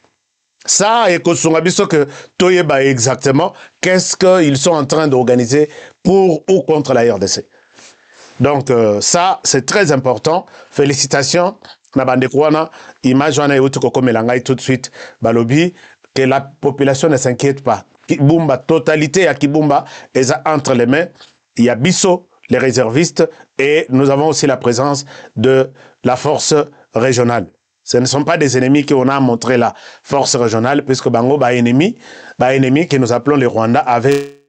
Ça, et que Toyeba exactement qu'est-ce qu'ils sont en train d'organiser pour ou contre la RDC. Donc euh, ça, c'est très important. Félicitations. Nabandekwana, image wana euti kokomelanga tout de suite balobi que la population ne s'inquiète pas. Kibumba, totalité à Kibumba, est entre les mains. Il y a Bisso, les réservistes, et nous avons aussi la présence de la force régionale. Ce ne sont pas des ennemis qu'on a montré la force régionale, puisque Bango, bah, ennemi, bah, ennemi que nous appelons les Rwandais, avait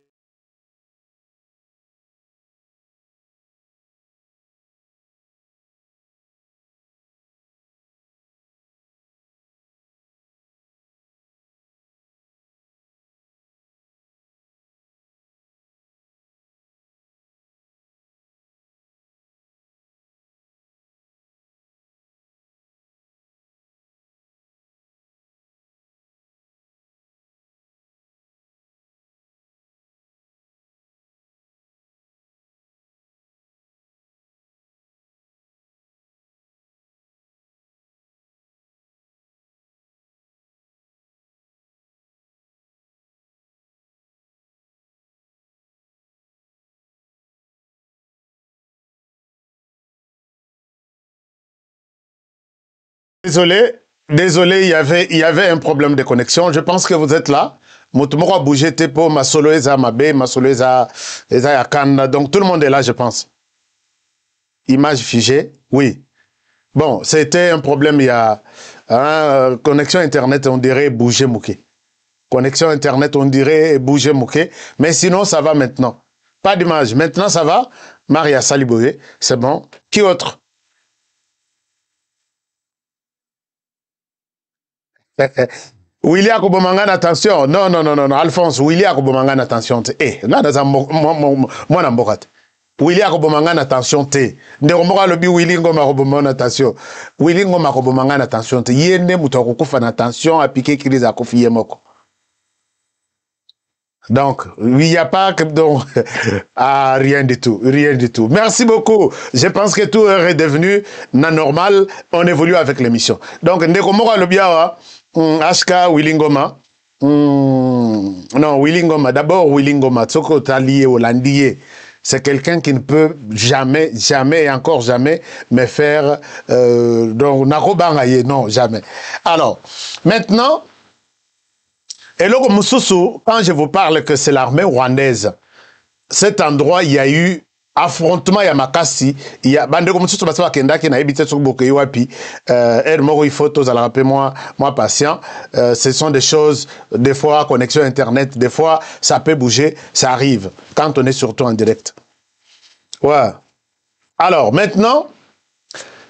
Désolé, désolé, il y avait, il y avait un problème de connexion. Je pense que vous êtes là. Bougé Tepo, Masolo Eza Mabe, Masolo Eza, Eza. Donc tout le monde est là, je pense. Image figée, oui. Bon, c'était un problème, il y a hein, connexion Internet, on dirait bouger Mouké. Connexion Internet, on dirait bouger Mouké. Mais sinon, ça va maintenant. Pas d'image. Maintenant, ça va. Maria Saliboué, c'est bon. Qui autre? Willy akobomanga na attention non non non non Alphonse akobomanga na attention te eh na naza mwana mboka te Willy akobomanga na attention te ndeko moko alobi Willy ngoma attention Willy ngoma akobomanga na attention te ye nde moto attention apike crise akufi ye moko Donc, il n'y a pas que donc ah, rien du tout, rien du tout. Merci beaucoup. Je pense que tout est redevenu normal. On évolue avec l'émission. Donc, ndeko moko alobi awa Mm, Ashka Willingoma. Mm, non, Willingoma. D'abord, Willingoma. Tsoko. C'est quelqu'un qui ne peut jamais, jamais et encore jamais me faire. Euh, donc, Narobangaye, non, jamais. Alors, maintenant, là, quand je vous parle que c'est l'armée rwandaise, cet endroit, il y a eu affrontement ya makasi ya bandeko mosusu basi bakendaki nayebi te soki bokei wapi. Euh, ere moko faut tozalaka mpe mwa mwa patient. Euh, ce sont des choses des fois connexion internet des fois ça peut bouger ça arrive quand on est surtout en direct. Ouais. Alors maintenant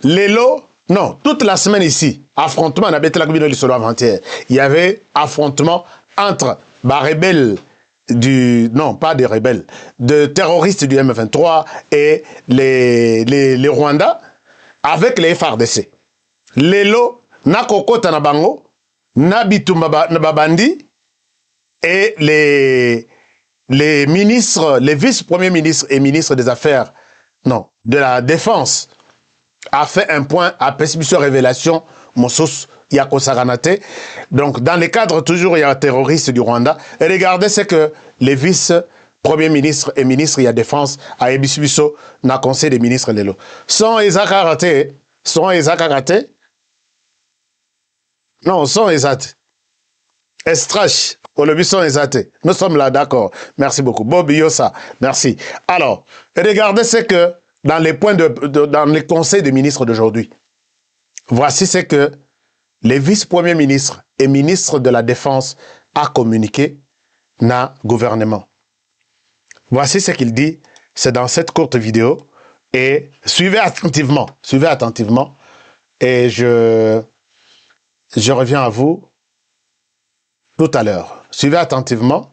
lelo non toute la semaine ici affrontement na betelaki bino lisolo avant-hier. Il y avait affrontement entre barebelle du non pas des rebelles de terroristes du M23 et les les, Rwandais avec les FRDC lelo na kokota na bango na bitumba na babandi et les les ministres les vice-premiers ministres et ministres des affaires non de la défense a fait un point à perception révélation mosusu ya kosakana te donc dans le cadre toujours ya terroriste du rwanda. Et regardez ce que les vice premier ministre et ministre ya défense ayebisi biso na conseil des ministres lelo son eza kaka te son eza non son eza te estrache olobi son eza nous sommes là d'accord. Merci beaucoup. Bob yosa merci. Alors regardez ce que dans les points dans les conseils des ministres d'aujourd'hui. Voici ce que les vice-premiers ministres et ministres de la Défense a communiqué na gouvernement. Voici ce qu'il dit, c'est dans cette courte vidéo et suivez attentivement, suivez attentivement et je, reviens à vous tout à l'heure. Suivez attentivement.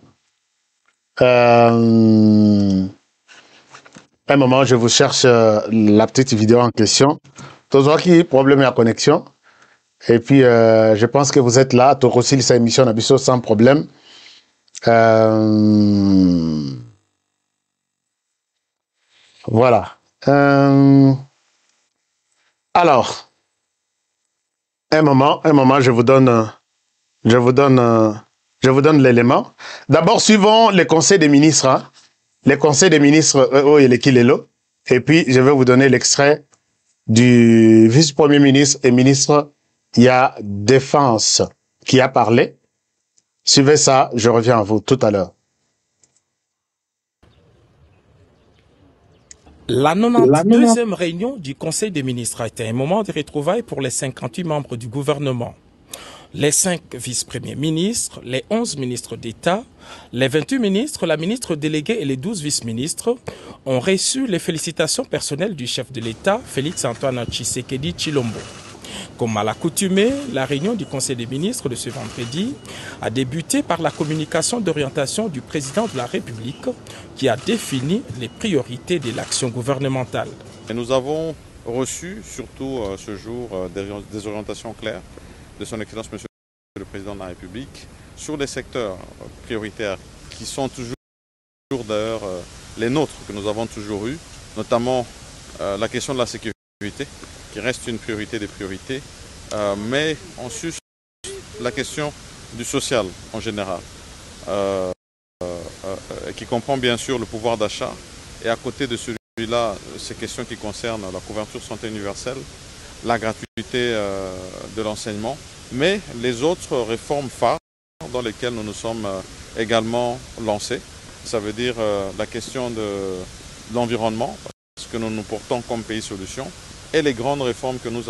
Euh, un moment, je vous cherche euh, la petite vidéo en question. Qui problème à connexion? Et puis, euh, je pense que vous êtes là. Tokosili, sa émission Nabiso sans problème. Euh, voilà. Euh, alors, un moment, un moment, je vous donne, je vous donne, je vous donne l'élément. D'abord, suivons les conseils des ministres. Hein, les conseils des ministres, oh, et les Kilelo. Et puis, je vais vous donner l'extrait du vice-premier ministre et ministre il y a Défense qui a parlé. Suivez ça, je reviens à vous tout à l'heure. La 92e réunion du Conseil des ministres a été un moment de retrouvailles pour les 58 membres du gouvernement. Les 5 vice-premiers ministres, les 11 ministres d'État, les 28 ministres, la ministre déléguée et les 12 vice-ministres ont reçu les félicitations personnelles du chef de l'État, Félix Antoine Tshisekedi Chilombo. Comme à l'accoutumée, la réunion du Conseil des ministres de ce vendredi a débuté par la communication d'orientation du président de la République qui a défini les priorités de l'action gouvernementale. Nous avons reçu surtout euh, ce jour euh, des orientations claires de son Excellence Monsieur le Président de la République sur les secteurs euh, prioritaires qui sont toujours d'ailleurs les nôtres que nous avons toujours eus, notamment la question de la sécurité qui reste une priorité des priorités, euh, mais en sus la question du social en général, euh, euh, qui comprend bien sûr le pouvoir d'achat, et à côté de celui-là, ces questions qui concernent la couverture santé universelle, la gratuité de l'enseignement, mais les autres réformes phares dans lesquelles nous nous sommes également lancés. Ça veut dire la question de l'environnement, ce que nous nous portons comme pays solution, et les grandes réformes que nous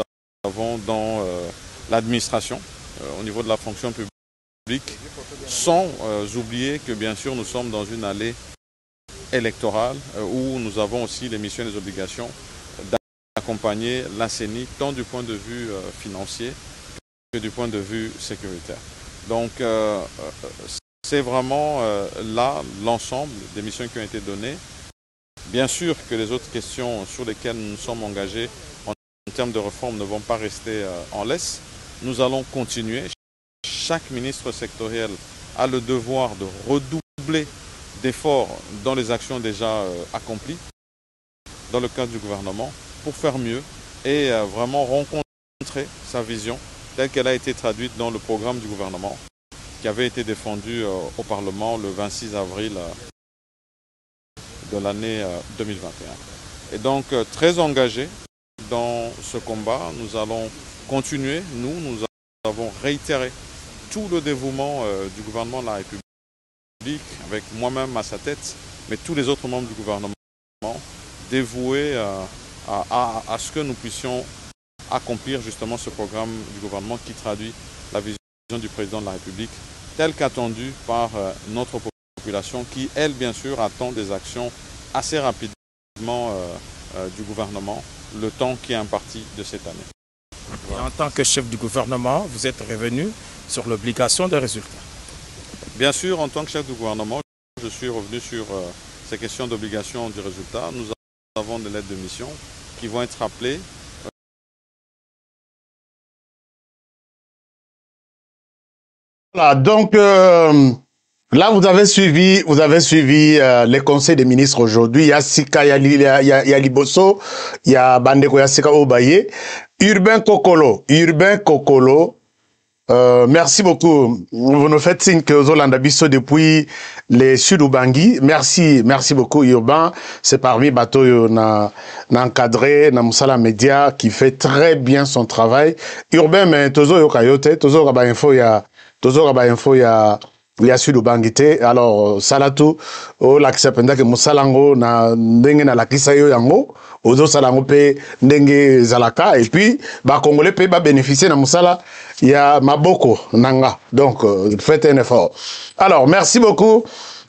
avons dans euh, l'administration, euh, au niveau de la fonction publique, sans euh, oublier que bien sûr nous sommes dans une allée électorale où nous avons aussi les missions et les obligations d'accompagner la CENI tant du point de vue financier que du point de vue sécuritaire. Donc c'est vraiment là l'ensemble des missions qui ont été données. Bien sûr que les autres questions sur lesquelles nous sommes engagés en termes de réforme ne vont pas rester euh, en laisse. Nous allons continuer. Chaque ministre sectoriel a le devoir de redoubler d'efforts dans les actions déjà euh, accomplies dans le cadre du gouvernement pour faire mieux et euh, vraiment rencontrer sa vision telle qu'elle a été traduite dans le programme du gouvernement qui avait été défendu au Parlement le 26 avril de l'année 2021. Et donc très engagé dans ce combat. Nous allons continuer. Nous, nous avons réitéré tout le dévouement euh, du gouvernement de la République, avec moi-même à sa tête, mais tous les autres membres du gouvernement, dévoué à, à, ce que nous puissions accomplir justement ce programme du gouvernement qui traduit la vision du président de la République telle qu'attendue par euh, notre population qui, elle, bien sûr, attend des actions assez rapidement euh, euh, du gouvernement le temps qui est imparti de cette année. en tant que chef du gouvernement, vous êtes revenu sur l'obligation des résultats Bien sûr, en tant que chef du gouvernement, je suis revenu sur ces questions d'obligation du résultat. Nous avons des lettres de mission qui vont être rappelées Voilà, donc euh, là vous avez suivi, vous avez suivi euh, les conseils des ministres aujourd'hui. Il y a Sika, il y a, il y a, Liboso, il y a Bandeko, il y a Sika Obaye. Urbain Kokolo, Urbain Kokolo, euh, merci beaucoup. Vous nous faites signe que Zolanda Bisso depuis les Sud Ubangi. Merci, merci beaucoup Urbain. C'est parmi bateau na, na encadré, na Moussala Média qui fait très bien son travail. Urbain, mais Tozo Yokayote, Tozo Kaba Info, il y a tozoka bainfo ya ya sud ubangi te alors sala tu olakisa mpenza ke mosala yango na ndenge nalakisa yo yango ozosala yango mpe ndenge ezalaka. Et puis bakongolais mpe babénéficie na mosala ya maboko na nga donc faites un effort. Alors merci beaucoup.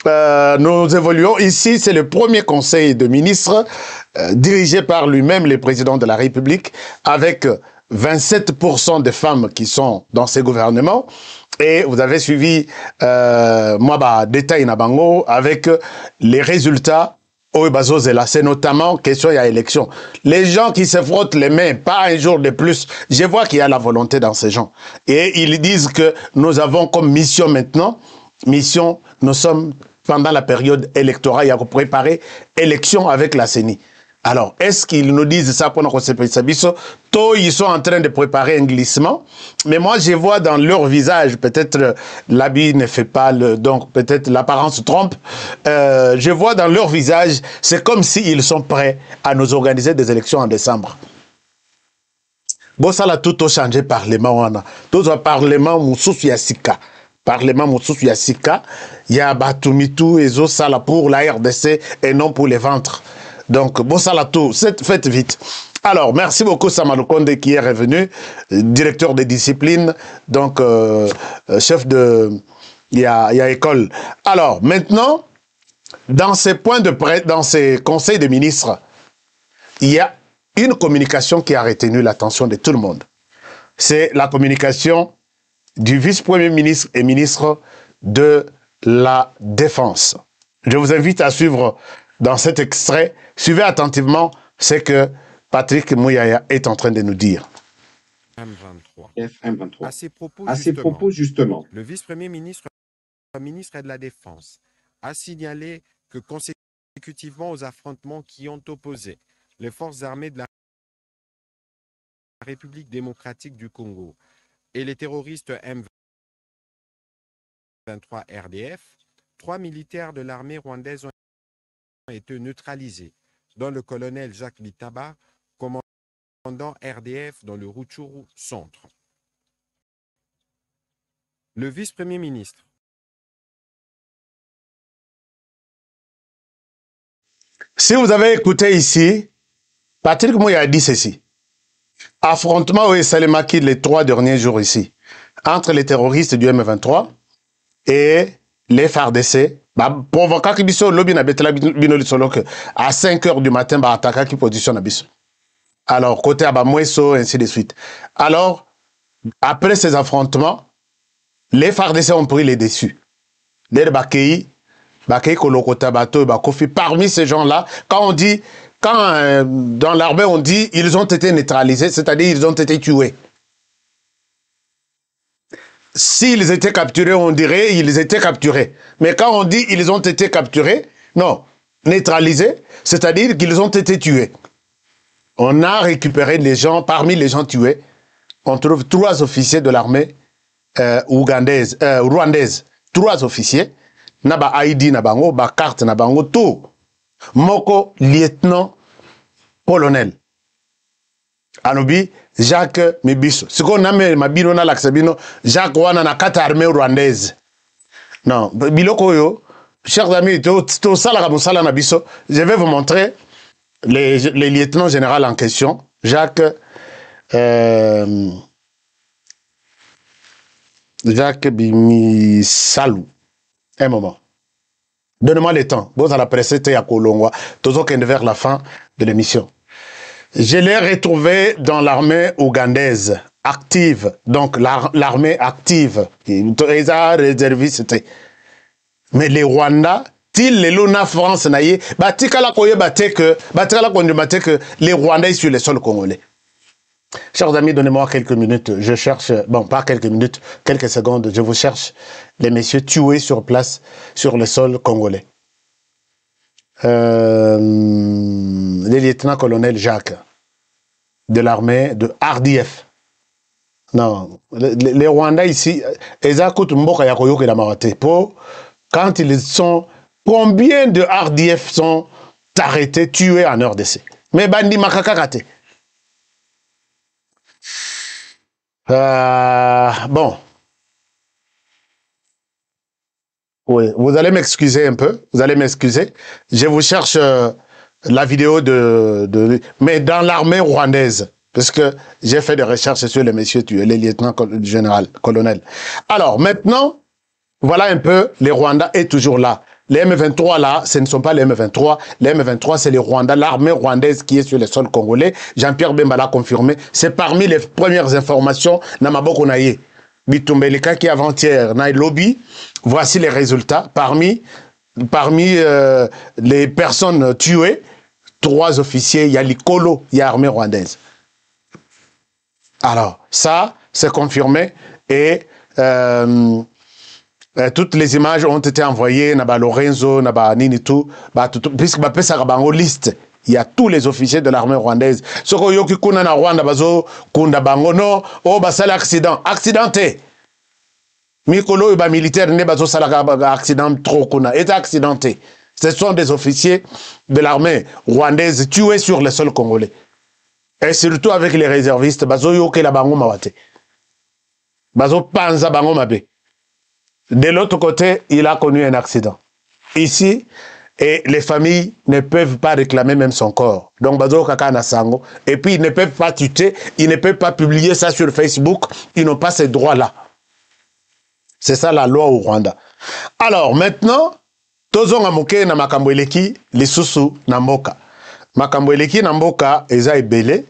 Euh, nous évoluons. Ici, c'est le premier conseil de ministres euh, dirigé par lui-même, le président de la République, avec 27% des femmes qui sont dans ces gouvernements. Et vous avez suivi, euh, moi, bah, détail Nabango avec les résultats. C'est notamment question il y a élection. Les gens qui se frottent les mains, pas un jour de plus, je vois qu'il y a la volonté dans ces gens. Et ils disent que nous avons comme mission maintenant, mission, nous sommes pendant la période électorale, il y a préparer élection avec la CENI. Alors, est-ce qu'ils nous disent ça qu'on se Tôt, ils sont en train de préparer un glissement. Mais moi, je vois dans leur visage, peut-être l'habit ne fait pas le, donc peut-être l'apparence trompe. Euh, je vois dans leur visage, c'est comme s'ils sont prêts à nous organiser des élections en décembre. Bon, ça l'a tout changé parlement. Tout le parlement, moussouf yassika. Parlement moussouf yassika. Il y a Batumitu et Zosala pour la RDC et non pour les ventres. Donc, bon tout, faites vite. Alors, merci beaucoup Samadou Konde qui est revenu, directeur des disciplines, donc euh, euh, chef de... Il y, a, il y a école. Alors, maintenant, dans ces points de prêt, dans ces conseils de ministres, il y a une communication qui a retenu l'attention de tout le monde. C'est la communication du vice-premier ministre et ministre de la Défense. Je vous invite à suivre dans cet extrait, suivez attentivement ce que Patrick Mouyaya est en train de nous dire. F123. À ces propos, justement, le vice-premier ministre, ministre de la Défense a signalé que consécutivement aux affrontements qui ont opposé les forces armées de la République démocratique du Congo et les terroristes M23 RDF, trois militaires de l'armée rwandaise ont été neutralisés, dont le colonel Jacques Litaba, commandant RDF dans le Rutshuru centre. Le vice-premier ministre. Si vous avez écouté ici, Patrick Mouya a dit ceci. Affrontement au Salemaki les trois derniers jours ici, entre les terroristes du M23 et les FARDC baprovokaki biso lobi na betela bino lisolo ke à 5 heures du matin baatakaki position na biso alors côté ya bamweso ainsi de suite. Alors après ces affrontements les FARDC ont pris les dessus lere bakei bakei kolokota bato bakofi parmi ces gens là quand on dit quand euh, dans l'armée on dit ils ont été neutralisés c'est-à-dire ils ont été tués S'ils étaient capturés, on dirait ils étaient capturés. Mais quand on dit ils ont été capturés, non, neutralisés, c'est-à-dire qu'ils ont été tués. On a récupéré les gens, parmi les gens tués, on trouve trois officiers de l'armée euh, ougandaise, euh, rwandaise. Trois officiers. Naba ID nabango, ba carte nabango, tout. Moko, lieutenant, colonel. Anobi, jacques mibiso sikoyo namema bino nalakisa bino jacques wana na kati ya armée rwandaise non biloko chers amis na biso je vais vous montrer les lieutenants généraux en question, Jacques, euh, Jacques Bimisalou, un moment. Donnez-moi le temps. Vous à la presse, c'était à Kolongwa. Qu'on vers la fin de l'émission. Je l'ai retrouvé dans l'armée ougandaise, active. Donc, l'armée active. Mais les Rwandais, til lelo france na ye batikala koyeba te te que les rwandais sur le sol congolais Chers amis, donnez-moi quelques minutes. Je cherche, bon, pas quelques minutes, quelques secondes. Je vous cherche les messieurs tués sur place, sur le sol congolais. Euh, le lieutenant-colonel Jacques de l'armée de RDF. Non, les, les Rwandais ici, ils écoutent Mboka Yakoyoke la Marate. Pour quand ils sont, combien de RDF sont arrêtés, tués en RDC Mais Bandi Makakakate. Euh, bon. Oui, vous allez m'excuser un peu. Vous allez m'excuser. Je vous cherche euh, la vidéo de, de mais dans l'armée rwandaise, parce que j'ai fait des recherches sur les messieurs tués, les lieutenants général, colonel. Alors maintenant, voilà un peu, les Rwandais est toujours là. Les M23 là, ce ne sont pas les M23. Les M23, c'est les Rwandais, l'armée rwandaise qui est sur le sol congolais. Jean-Pierre Bemba l'a confirmé. C'est parmi les premières informations. Namaboko Naye. Bitumbeleka qui avant-hier, Nairobi. Voici les résultats. Parmi, parmi euh, les personnes tuées, trois officiers, il y a l'Ikolo, il y a l'armée rwandaise. Alors, ça, c'est confirmé. Et euh, euh, toutes les images ont été envoyées na ba Lorenzo na ba nini tout ba tout puisque ba pesa bango liste il y a tous les officiers de l'armée rwandaise soko yoki kuna na Rwanda bazo kunda bango no o basala accident accidenté mikolo ba militaire ne bazo sala accident trop kuna est accidenté ce sont des officiers de l'armée rwandaise tués sur le sol congolais et surtout avec les réservistes bazo yokela bango mawate panza bango mabe de l'autre côté, il a connu un accident. Ici, et les familles ne peuvent pas réclamer même son corps. Donc, Bazo Sango. Et puis, ils ne peuvent pas tuer, ils ne peuvent pas publier ça sur Facebook. Ils n'ont pas ces droits-là. C'est ça la loi au Rwanda. Alors, maintenant, tozonga moke na makambo eleki lisusu na mboka. Makambo eleki na mboka eza ebele.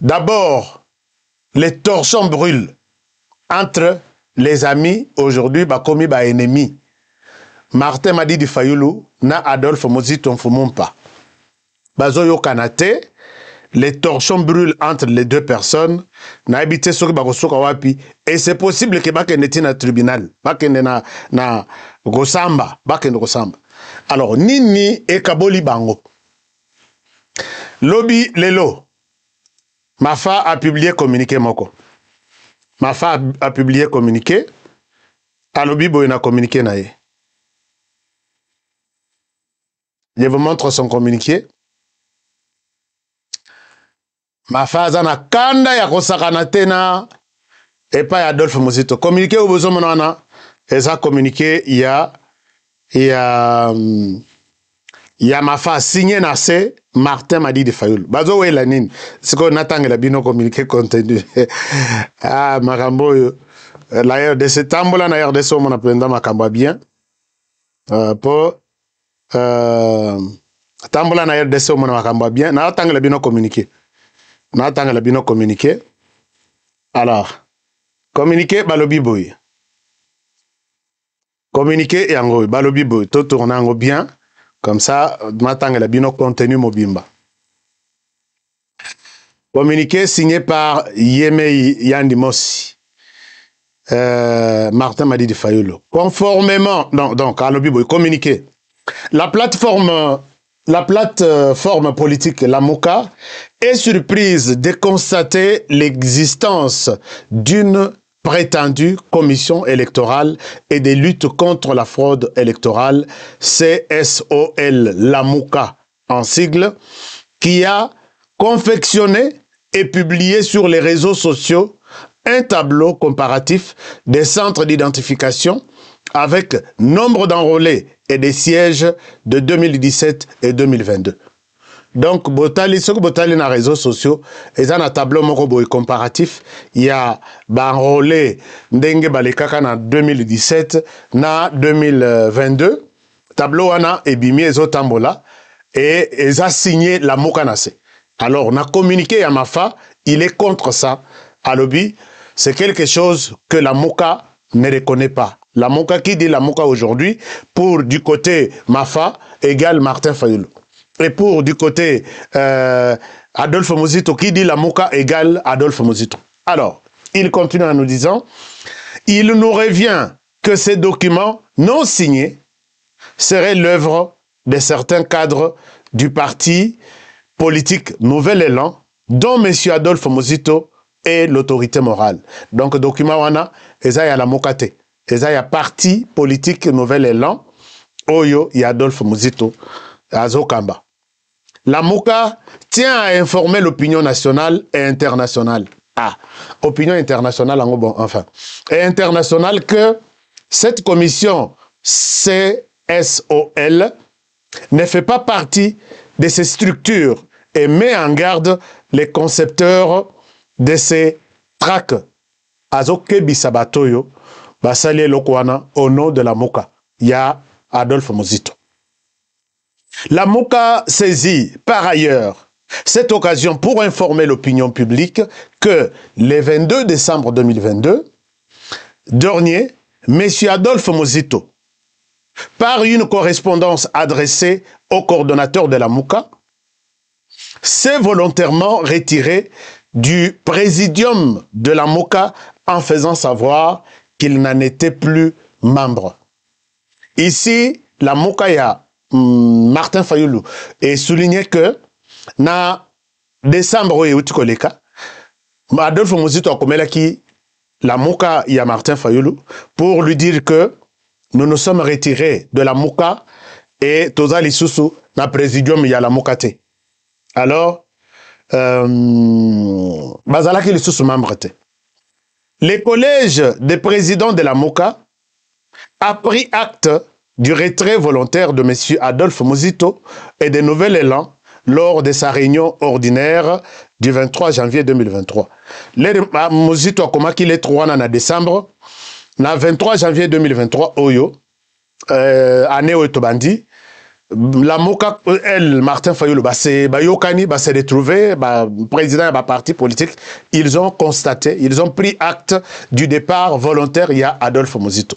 D'abord, les torchons brûlent. Entre les amis aujourd'hui bakomi baennemi martin madidi fayulu na adolphe mozito mfumumpa. Bazoyokana te les torchons brûlent entre les deux personnes. Nayebi te soki bakosoka wapi. Et c'est possible ke bakende ti na tribunal bakende na kosamba bakende kosamba alors nini ekaboli bango? Lobi lelo mafa a publié communiqué moko. Mafa a, a publié communiqué alobi boye na communiqué na je vous montre son communiqué. Mafa aza na kanda ya kosakana te na epai adolphe mozito communiqué oyo bozomona wana eza communiqué ya ya ya mafa asigné na se martin madidi fayulu bazowela nini sikoyo natangela bino communiqué contenu. Ah, makambo oyo la rdc tambola na rdc omona mpenza makambo ya bien uh, po uh, tambola na rdc omona makambo ya bien natangela bino communiqué natangela bino communiqué. Alors communiqué balobi boye communiqué yango balobi boye totourna yango bien. Comme ça natangela bino contenu mobimba communiqué signé par yemei yandimosi euh, martin madidi fayulu. Conformément donc, donc alobi boye communiqué la plateforme la plateforme politique, la MOCA, est surprise de constater l'existence d'une prétendue commission électorale et de lutte contre la fraude électorale, CSOL, la MOCA en sigle, qui a confectionné et publié sur les réseaux sociaux un tableau comparatif des centres d'identification avec nombre d'enrôlés et des sièges de 2017 et 2022. Donc botali soki botali na réseaux sociaux eza na tableau moko boye comparatif. Ya baenrole ndenge balekaka na 2017 na 2022 tableau wana ebimi ezotambola e eza signé lamuka na se. Alors na communiqué ya mafa il est contre ça. Alobi c'est quelque chose que lamuka ne reconnaît pas. Lamuka qui dit lamuka aujourd'hui pour du côté mafa égale martin fayulu et pour du côté euh, Adolphe Mozito, qui dit la Mouka égale Adolphe Mozito. Alors, il continue en nous disant, il nous revient que ces documents non signés seraient l'œuvre de certains cadres du parti politique Nouvel Élan, dont M. Adolphe Mozito est l'autorité morale. Donc, document wana, eza ya la Mokate. Eza ya parti politique Nouvel Élan, Oyo y Adolphe Mozito, Azokamba. La MOCA tient à informer l'opinion nationale et internationale. Ah, opinion internationale, en bon, enfin. Et internationale que cette commission CSOL ne fait pas partie de ces structures et met en garde les concepteurs de ces tracts. Basali au nom de la MOCA. Il y a Adolphe Mozito. La MOCA saisit par ailleurs cette occasion pour informer l'opinion publique que le 22 décembre 2022, dernier, M. Adolphe Mozito, par une correspondance adressée au coordonnateur de la MOCA, s'est volontairement retiré du présidium de la MOCA en faisant savoir qu'il n'en était plus membre. Ici, la MOCA Martin Fayulu. Et souligné que na décembre oyo euti koleka Adolphe Mozito akomelaki la mouka ya Martin Fayulu pour lui dire que nous nous sommes retirés de la mouka et toza lisusu na présidium ya la mouka te alors euh, bazalaki lisusu membre le collège des présidents de la mouka a pris acte du retrait volontaire de M. Adolphe Mozito et de Nouvel Élan lors de sa réunion ordinaire du 23 janvier 2023. Le Mozito a commencé le 3 en décembre, le 23 janvier 2023, Oyo, euh, année où la Moka, elle, Martin Fayulu, bah, c'est, bah, Yokani, bah, s'est retrouvé, bah, président de parti politique, ils ont constaté, ils ont pris acte du départ volontaire, il y a Adolphe Mozito.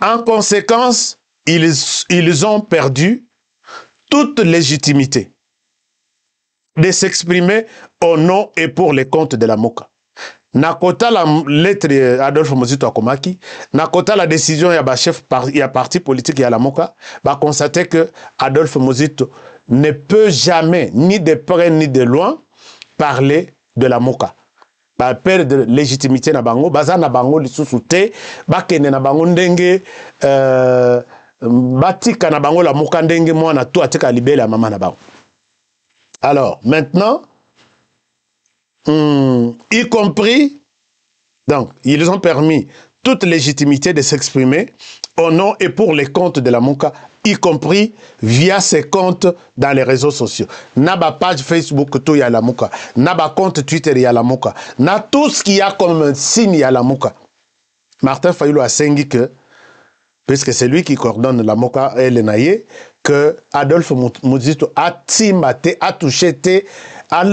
En conséquence, ils, ont perdu toute légitimité de s'exprimer au nom et pour les comptes de la MOCA. nakota la lettre Adolphe Mozito akomaki nakota la décision ya ba chef par, ya parti politique ya la MOCA ba constater que Adolphe Mozito ne peut jamais ni de près ni de loin parler de la MOCA baperdre légitimité na bango baza na bango lisusu te bakende na bango ndenge euh, batika na bango lamuka ndenge mwana to atika libele ya mama na bango. Alors maintenant hum, y compris donc ils ont permis toute légitimité de s'exprimer au nom et pour les comptes de la MOCA, y compris via ses comptes dans les réseaux sociaux. Na page Facebook tout y a la MOCA, na ba compte Twitter y a la MOCA, na tout ce qu'il y a comme signe y a la MOCA. Martin Fayulu a sengi que, puisque c'est lui qui coordonne la MOCA et le Naye, que Adolphe Mouzito a timate, a touché, a.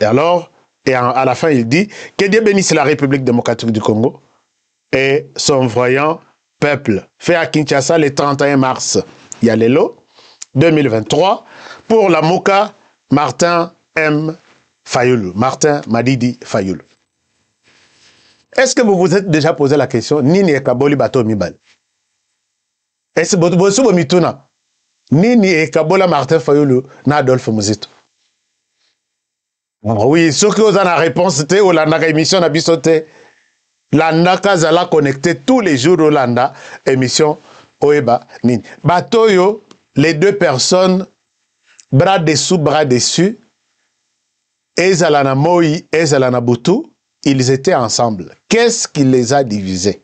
Et alors, et à la fin, il dit que Dieu bénisse la République démocratique du Congo et son voyant peuple. Fait à Kinshasa le 31 mars, Yalelo, 2023, pour la Moka Martin M. Fayoulou. Martin Madidi Fayoulou. Est-ce que vous vous êtes déjà posé la question Nini ekaboli bato mibal? Est-ce que vous mituna Nini ekabola Martin Fayoulou na Adolphe Muzito? Oui soki oza na réponse te olandaka émission na biso te landaka azala connecté tous les jours olanda émission oyeba nini bato oyo les deux personnes bras dessous bras dessus ezala na moi ezala na butu ils étaient ensemble qu'est-ce qui les a divisés?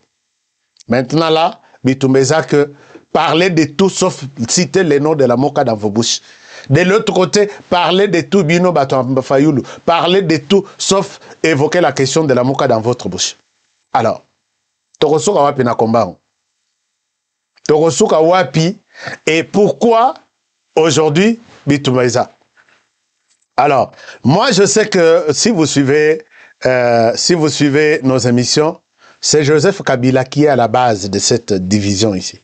Maintenant là bitumba que parlez de tout sauf citer les noms de la Moka dans vos bouches. De l'autre côté, parlez de tout Bino Fayulu. Parlez de tout sauf évoquer la question de la Moka dans votre bouche. Alors, Tokosuka wapi na et pourquoi aujourd'hui Bitumaiza. Alors, moi je sais que si vous suivez euh, si vous suivez nos émissions, c'est Joseph Kabila qui est à la base de cette division ici.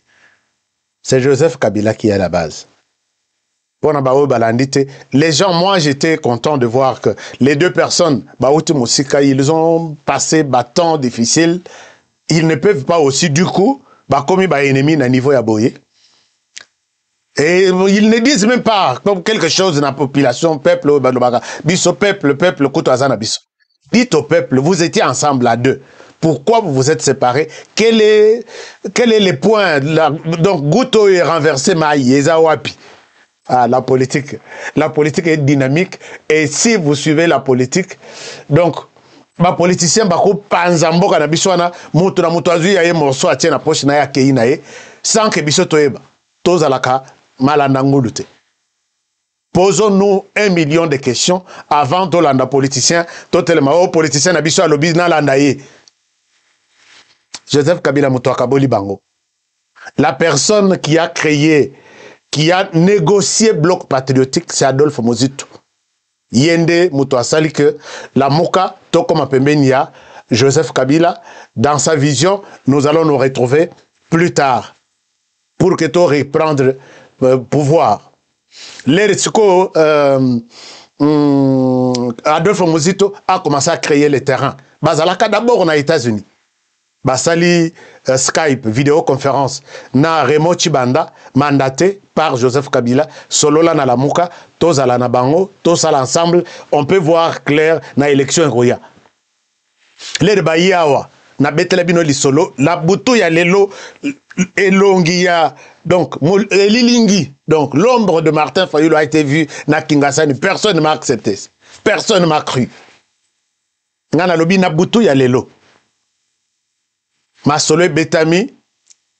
C'est Joseph Kabila qui est à la base. Les gens, moi j'étais content de voir que les deux personnes, ils ont passé temps difficile. Ils ne peuvent pas aussi, du coup, comme ennemi à niveau ya boye. Et ils ne disent même pas comme quelque chose dans la population, peuple, biso peuple, peuple, biso. Dites au peuple, vous étiez ensemble à deux. Pourquoi vous vous êtes séparés? Quel est, quel est le point? Donc, Gouto est renversé, Maï, Wapi. Ah, la politique. La politique est dynamique. Et si vous suivez la politique, donc, ba politicien bako panza mboka na biso wana mutu na mutu azwi ya ye morceau atie na poche na ye akei na ye sans que biso toyeba tozalaka malanda ngulu te posons-nous un million de questions avant tolanda politicien totelema oyo politicien na biso alobi nalanda ye joseph kabila moto akaboli bango la personne qui a créé qui a négocié bloc patriotique, c'est Adolphe Mozito. Yende moto asali que la Moka, Tokoma Pembenia, Joseph Kabila, dans sa vision, nous allons nous retrouver plus tard pour que tu reprendre euh, pouvoir. L'Eritsuko, euh, hum, Adolphe Mozito a commencé à créer le terrain. Bazalaka d'abord aux États-Unis. basali uh, skype vidéoconférence na remo chibanda mandaté par joseph kabila solola na lamuka tozala na bango tosala ensemble on peut voir clair na élection ekoya lere bayi awa nabetela bino lisolo na butu ya lelo elongi donc donc l'ombre de martin fayulu a été vu na kingasani. Personne ne m'a accepté. Personne ne m'a cru. Nga nalobi na butu ya lelo. Masolo et Betami,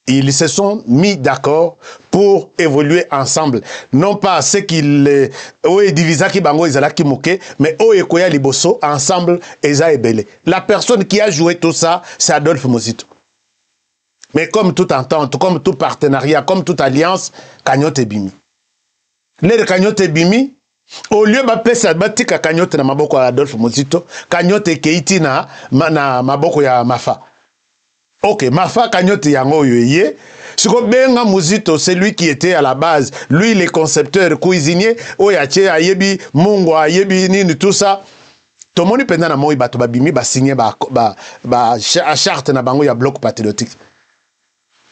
ils se sont mis d'accord pour évoluer ensemble. Non pas ce qu'ils ont divisé qui bango qui moke, mais o ekoya liboso ensemble eza ebele. La personne qui a joué tout ça, c'est Adolphe Mozito. Mais comme toute entente, comme tout partenariat, comme toute alliance, Kanyote Bimi. Les Kanyote Bimi, au lieu bapesa batika Kanyote na maboko Adolphe Mozito, Kanyote keiti na, na maboko ya Mafa. Ok mafaka nyoti yango oyo eye. Sikobenga muzito c'est lui qui était à la base. Lui le concepteur cuisinier oyo atie ayebi mungu ayebi nini tout ça. Tomoni mpenza na moi bato babimi basigne ba, ba, ba, charte na bango ya bloc patriotique.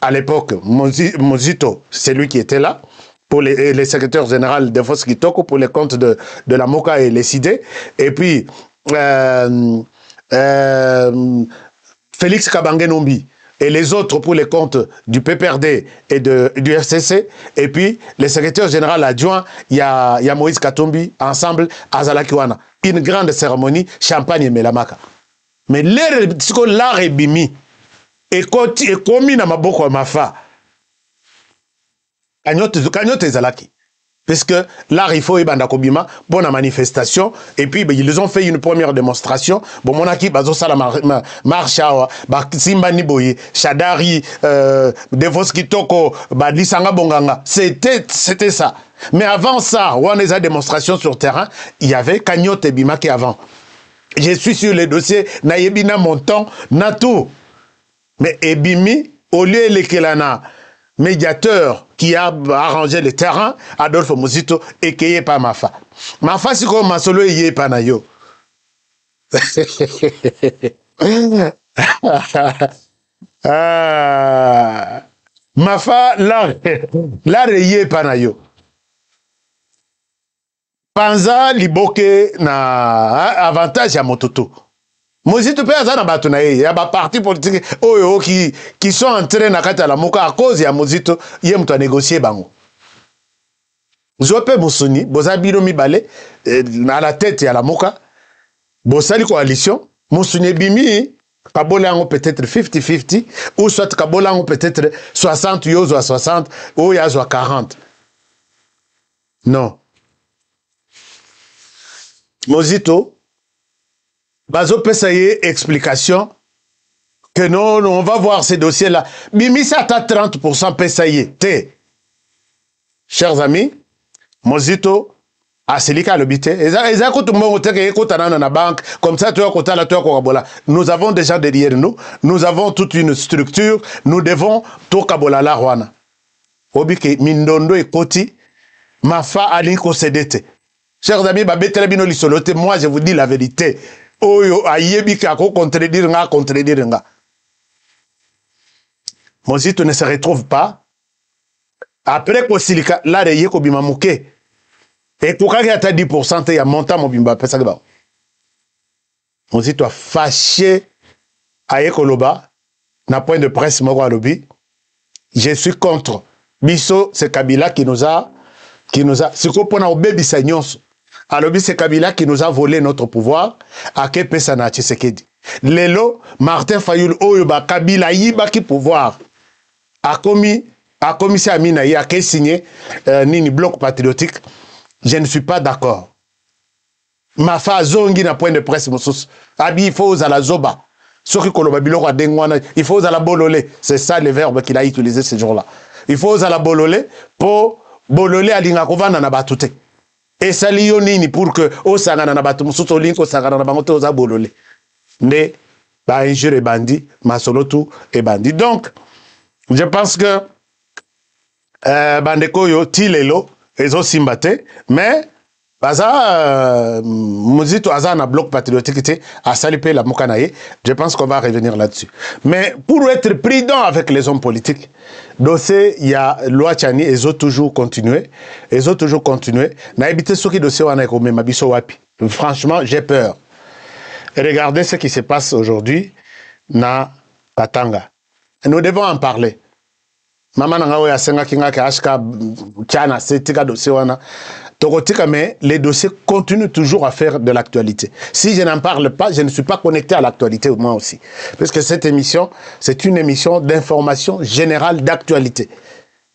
À l'époque muzito c'est lui qui était là. Pour les, secrétaires général de Fos Kitoko pour les comptes de, de la Moka et les CID et puis euh, euh, Félix Kabangenombi et les autres pour les comptes du PPRD et du FCC. Et puis, le secrétaire général adjoint, il y a, Moïse Katumbi, ensemble, Azalakiwana. Une grande cérémonie, champagne et melamaka. Mais l'art est bimi. Et commis na maboko mafa. Kanyote ezalaki puisque là il faut ebanda kobima bon na manifestation et puis ben, ils ont fait une première démonstration. Bon monaki bazosala ma, marche awa basimbani boye shadari euh, devos kitoko badisanga bonganga. C'était c'était ça. Mais avant ça wana eza démonstration sur terrain il y avait cagnotte ebimaki avant. Je suis sur les dossiers na montant na tout mais ebimi au lieu na médiateur qui a arrangé le terrain, Adolphe Muzito, et qui est pas Mafa. Mafa, c'est comme Masolo et pas na yo. ah. Mafa, là, là, yé pas na yo. Panza, liboke, na avantage à mototo. Mozito mpe aza na bato na ye ya politike oyo qui, qui sont entré na kati ya lamuka à cause ya mozito ye moto anégocie bango. Zwa mpe boza mibale na la tete ya lamuka bosali coalition mosuni ebimi kabola yango peut-être 50-50 ou soit kabola yango peut-être 60 yo ozwa 60 oyo azwa 40 non. Mozito bazopesa ye explication que non, on va voir ces dossiers là bimisi ata 30 pesa ye. Chers amis mozito asilika alobi te eza, eza kutu mbongo te ke ekota nano na banque. Comme ça toya kotala toya kokabola nous avons déjà derrière nous. Nous avons toute une structure. Nous devons tokabola lar wana obi ke mindondo ekoti mafa alingi kosede te chers amis babetela bino lisolo moi je vous dis la vérité oyo ayebi ke akocontredire nga acontredire nga. Mozito ne se retrouve pas. Après kosilika lare ye kobima moke ekokaki ata 10 te ya montant mobimba apesaki bango mozito afashe aye koloba na point de presse moko alobi je suis contre. Biso c'est kabila qui nous a qui nous a sikoyo mpona kobebisa nyonso? Alobi c'est kabila qui nous a volé notre pouvoir. Akepesa na tshisekedi. Lelo martin fayulu oyo bakabila ayibaki pouvoir. Akomi akomisi ami na ye akesigné euh, nini bloc patriotique. Je ne suis pas d'accord. Mafa azongi na point de presse abi il faut ozala zoba soki koloba biloko ya ndenge wana il faut ozala bolole c'est ça le verbe qu'il a utilisé ce jour là il faut ozala bolole mpo bolole alingaka kovanda na bato te esali yo nini pour que osangana na bato mosusu olingi kosangana na bango te oza bolole. Nde bainjure ebandi masolo tu ebandi. Donc je pense que euh, bandeko oyo ti lelo ezosimba mais baza euh, mozito aza na bloc patriotique te asali mpe lamuka na ye je pense qu'on va revenir là-dessus. Mais pour être prudent avec les hommes politiques dossier ya loi tiani ezo toujours continuer ezo toujours continuer nayebi te soki dossier wana ekomema biso wapi. Franchement j'ai peur. Regardez ce qui se passe aujourd'hui na katanga nous devons en parler. Mama na ngai oyo asengaki nga ke ashka tia na se tika dossier wana tokotika mais les dossiers continuent toujours à faire de l'actualité. Si je n'en parle pas je ne suis pas connecté à l'actualité moi aussi. Parce que cette émission c'est une émission d'information générale d'actualité.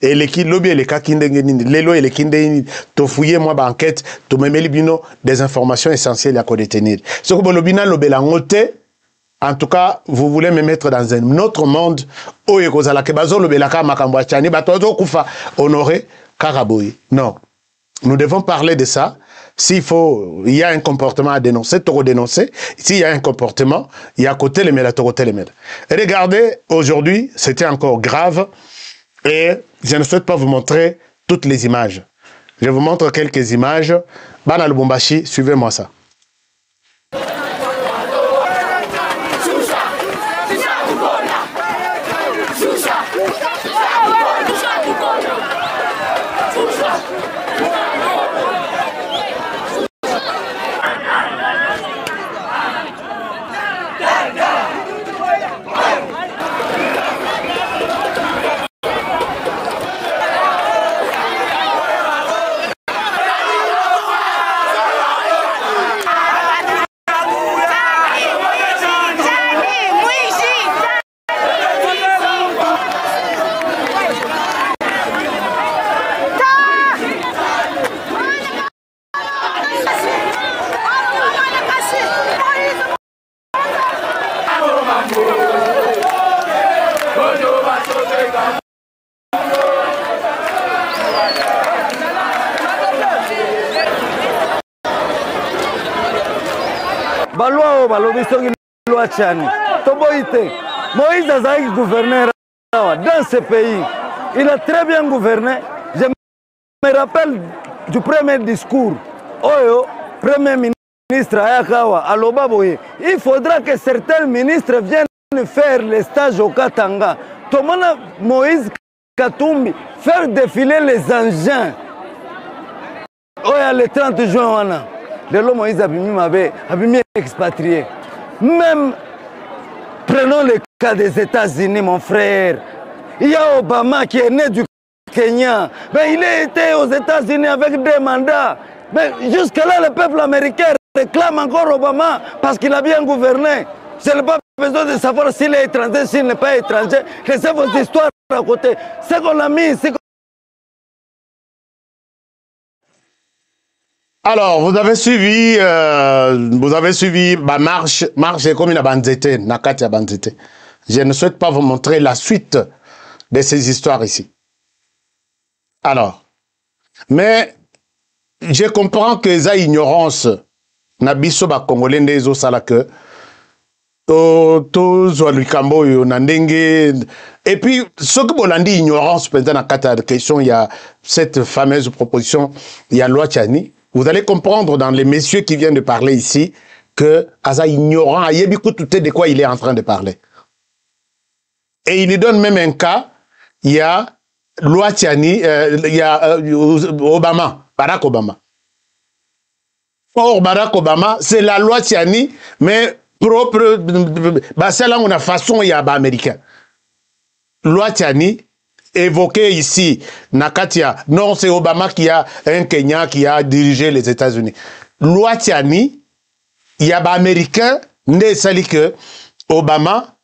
Eleki lobi elekaki ndenge nini lelo eleki ndenge nini tofuye mwa baenquête tomemeli bino des informations essentielles ya kodetenir soki bolobi nalobela yango te en tout cas vous voulez me mettre dans un autre monde oyo ekozalaka bazolobelaka makambo ya tiani bato bazokufa honore kaka boye non nous devons parler de ça. S'il faut il y a un comportement à dénoncer toko dénoncer. S'il y a un comportement il y a côté les mêmes côté les mêmes regardez aujourd'hui c'était encore grave. Et je ne souhaite pas vous montrer toutes les images. Je vous montre quelques images. Bana lubumbashi suivez-moi ça te moïse azalaki gouverneur dans ce pays. Il a très bien gouverné. Je me rappelle du premier discours. Oyo premier ministre il faudra que certains ministres viennent faire le stage au katanga. Tomona moïse katumbi faire défiler les engins. Le 30 juin wana. Lelo moïse abimi mabe abimi expatrié. Même prenons le cas des états-unis mon frère il y a obama qui est né du kenya mais il a été aux états-unis avec des mandats mais jusque là le peuple américain réclame encore obama parce qu'il a bien gouverné c'est le peuple besoin de savoir s'il est étranger, s'il n'est pas étranger. Laissez vos histoires à côté. Ce qu'on a mis. Alors, vous avez suivi, euh, vous avez suivi ma marche, marche comme une banzete, Nakatia banzete. Je ne souhaite pas vous montrer la suite de ces histoires ici. Alors, mais je comprends que ça ignorance na biso bakongole nde ezosala ke tozwa likambo oyo na ndenge et puis soki bolandi ignorance mpenza na kati ya question ya cette fameuse proposition ya loi tiani vous allez comprendre dans les messieurs qui viennent de parler ici que aza ignorant te de quoi il est en train de parler. Et il lui donne même un cas. Il y a loi tiani euh, il y a euh, obama barack obama. Or, Barack Obama, c'est la loi Tiani, mais propre, bah, c'est là où on a façon, il y a américain. Loi Tiani, évoquée ici, Nakatia. Non, c'est Obama qui a un Kenya qui a dirigé les États-Unis. Loi Tiani, il y a américain, né sali que Obama,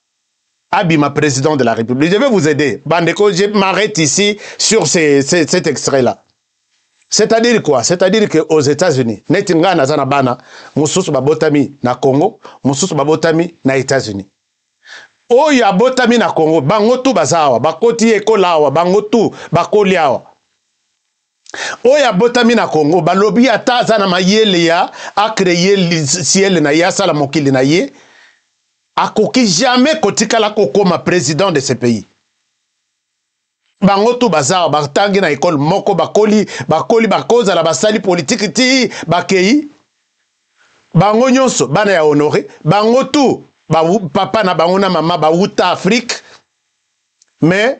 Abima, président de la République. Je vais vous aider. Bandeko, je m'arrête ici sur ces, ces, cet extrait-là. c'est-à-dire quoi? C'est-à-dire que aux états-unis neti ngai naza na bana mosusu babotami na congo mosusu babotami na états-unis oyo abotami na congo bango tu baza awa bakoti ekola awa bango tu bakoli awa. Oyo abotami na congo balobi ata aza na mayele ya akreye siele na ye asala mokili na ye. Akoki jamais kotikala kokóma président de ce pays. Bango tu baza awa batangi na ekole moko bakoli bakoli bakozala basali politiki ti bakei. Bango nyonso bana ya honore bango tu papa na bango na mama bauta afrique. Mais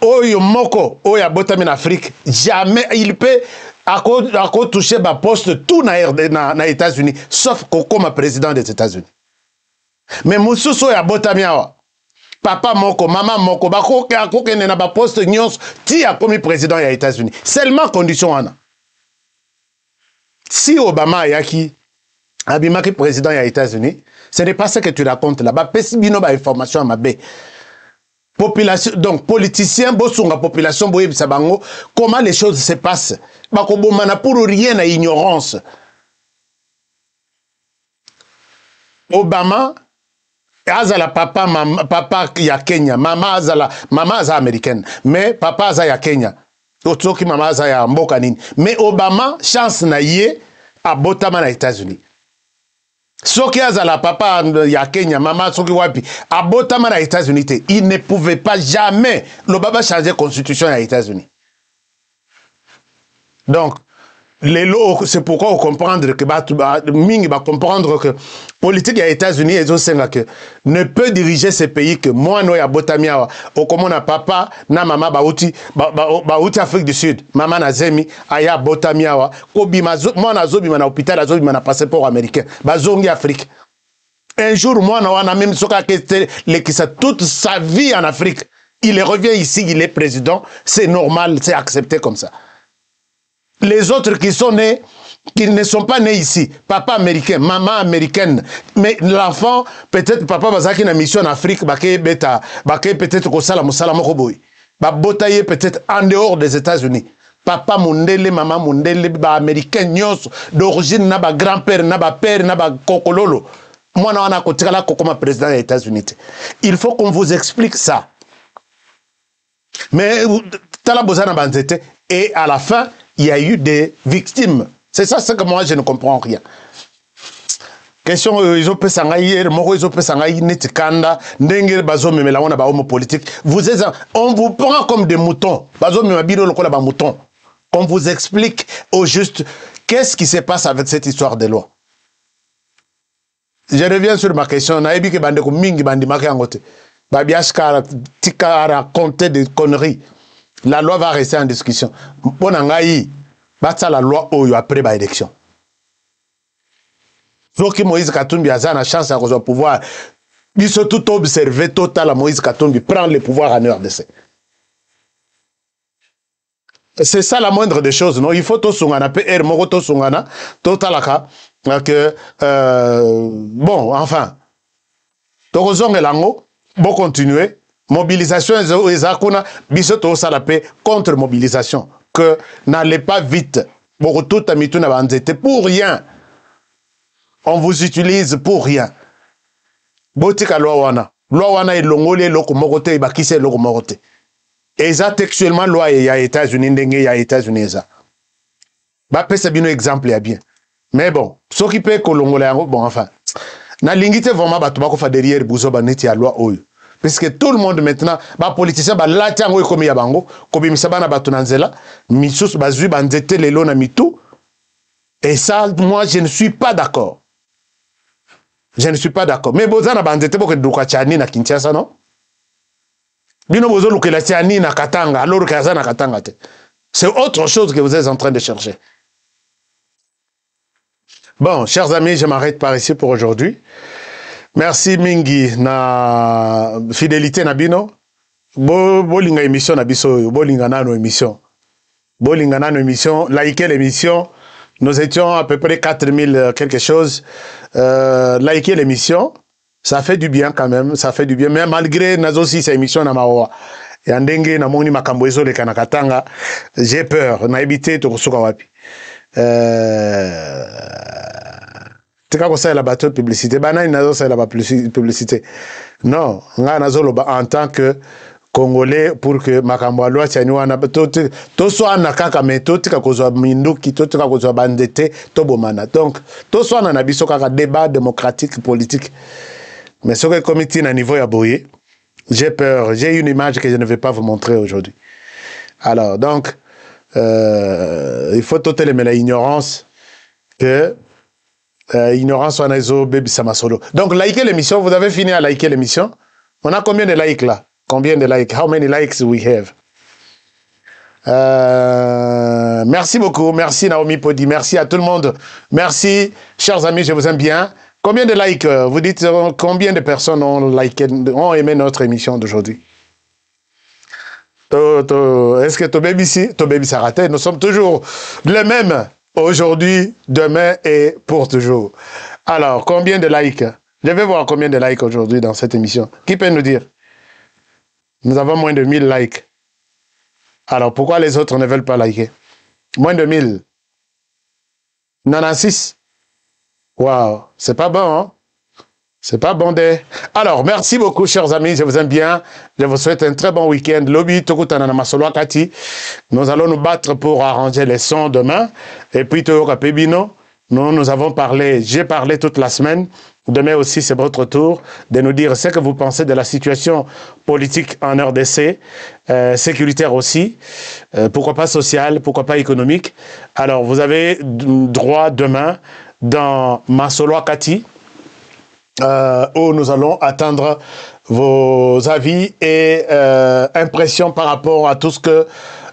oyo moko oyo abotami na afrique jamais il peut akotouche baposte tout na, na, na états-unis sauf kokóma président des états-unis. Mais mosusu oyo abotami awa. Papa moko mama moko akokende na baposte nyonso ti akomi président ya états-unis. Seulement condition wana. Si obama ayaki abimaki président ya états-unis ce n'est pas ce que tu racontes là bapesi bino bainformation ya mabe. Population donc politicien bosunga population comment les choses se passent? Pour rien na ignorance. Obama azala papa mama, papa ya kenya. Mama azala mama aza américaine. Mais papa aza ya kenya. Soki mama aza ya mboka mais obama chance na ye abotama na états-unis soki azala papa ya kenya mama soki wapi abotama na états-unis te. Il ne pouvait pas jamais loba bachange constitution ya états-unis. Donc lelo c'est pourquoi ocomprendre que bato mingi bacomprendre que politique ya états-unis ezosenga que ne peut diriger ce pays que mwana oyo abotami awa okomona papa na mama bauti bauti afrique du sud mama na zemi aya abotami awa kobima mwana azobima na hôpital azobima na passeport américain. Bazongi afrique. Un jour mwana wana même soki akelekisa toute sa vie en afrique. Il revient ici il est président. C'est normal c'est accepté comme ça les autres qui sont nés, qui ne sont pas nés ici, papa américain, maman américaine, mais l'enfant, peut-être papa bazaki na mission en Afrique, bake beta, peut-être kosala musala moko boy. Ba botaye peut-être en dehors des États-Unis. Papa mundele, maman mundele, ba américain nyonso, d'origine na ba grand-père, na ba père, na ba kokololo. Mwana wana kotikala kokoma président des États-Unis. Il faut qu'on vous explique ça. Mais tala bozana banzete et à la fin il y a eu des victimes. C'est ça ce que moi je ne comprends rien. question oyo ezopesa ngai ere moko ezopesa ngai neti kanda ndenge bazomemela ngo na bahomo politique. Vous êtes on vous prend comme des moutons. Bazomema bino lokola bamouton qu'on vous explique au juste qu'est-ce qui se passe avec cette histoire de loi je reviens sur ma question. Nayebi ke bandeko mingi te babiashka tika raconter des conneries la loi va rester en discussion. Mpo na ngai basala loi oyo après baélection soki moïse katumbi aza na chance ya kozwa pouvoir biso tout observe totala moïse katumbi prendre le pouvoir en rdc c'est ça la moindre des choses non? Il faut tosungana mpe ere moko tosungana totalaka que euh, bon enfin. Tokozongela yango bocontinue mobilisation eza kuna biso tozosala mpe contre mobilisation. Que n'allez pas vite. Bokotuta mitu na banzete pour rien. On vous utilise pour rien. Botika loi wana loi wana elongoli eloko moko te ebakisi eloko moko te eza textuellement loi ya états-unis ndenge ya états-unis eza bapesa bino exemple ya bien. Mais bon soki mpe kolongola yango bon enfin nalingi te vraiment bato bakofa derrière buzoba neti ya loi oyo puisque tout le monde maintenant bapoliticien balati yango ekomi ya bango kobimisa bana bato na nzela misusu bazwi banzete lelo na mitu. Et ça moi je ne suis pas d'accord. Je ne suis pas d'accord. Mais boza na banzete bokeduka tiani na kinshasa bino na katanga que aza na katanga te. C'est autre chose que vous êtes en train de chercher. Bon, chers amis, je m'arrête par ici pour aujourd'hui. Merci mingi na fidélité na bino. Bo bolinga émission na biso oyo, bolinga nano émission. Bolinga nano émission, likez l'émission. Nous étions à peu près 4000 quelque chose. Euh, likez l'émission. Ça fait du bien quand même, ça fait du bien. Mais malgré nazo si cette émission na mawa. Ya ndenge na moni makambo ezoleka na katanga, j'ai peur. Na ebité tokosuka wapi. Euh, tika kosalela bato publicité. Banani nazosalela bapublicité non ngai nazoloba en tant que congolais pour que makambo ya lwa tiani wana toswana kaka me totika kozwa minduki totika kozwa banzete tobomana donc toswana na biso kaka débat démocratique politique. Mais soki ekomi ntina niveau ya boye j'ai peur. J'ai une image que je ne vais pas vous montrer aujourd'hui. Alors donc euh, il faut totelemela ignorance que euh, ignorance wana ezobebisa masolo. Donc likez l'émission vous avez fini à liker l'émission? On a combien de likes là? Combien de likes how many likes we have? Euh, merci beaucoup, merci Naomi Podi, merci à tout le monde, merci chers amis, je vous aime bien. Combien de likes euh, Vous dites euh, combien de personnes ont, liké, ont aimé notre émission d'aujourd'hui? Est-ce que ton baby ici, ton baby s'est raté? Nous sommes toujours les mêmes aujourd'hui, demain et pour toujours. Alors, combien de likes? Je vais voir combien de likes aujourd'hui dans cette émission. Qui peut nous dire? Nous avons moins de 1000 likes. Alors, pourquoi les autres ne veulent pas liker? Moins de 1000. 96. Waouh, c'est pas bon, hein? C'est pas bon de... Alors, merci beaucoup, chers amis. Je vous aime bien. Je vous souhaite un très bon week-end. Lobby. Nous allons nous battre pour arranger les sons demain. Et puis, Toyoka Pebino. Nous, nous avons parlé, j'ai parlé toute la semaine. Demain aussi, c'est votre tour de nous dire ce que vous pensez de la situation politique en RDC, euh, sécuritaire aussi, euh, pourquoi pas sociale, pourquoi pas économique. Alors, vous avez droit demain dans Masolo Kati, euh, où nous allons attendre vos avis et euh, impressions par rapport à tout ce que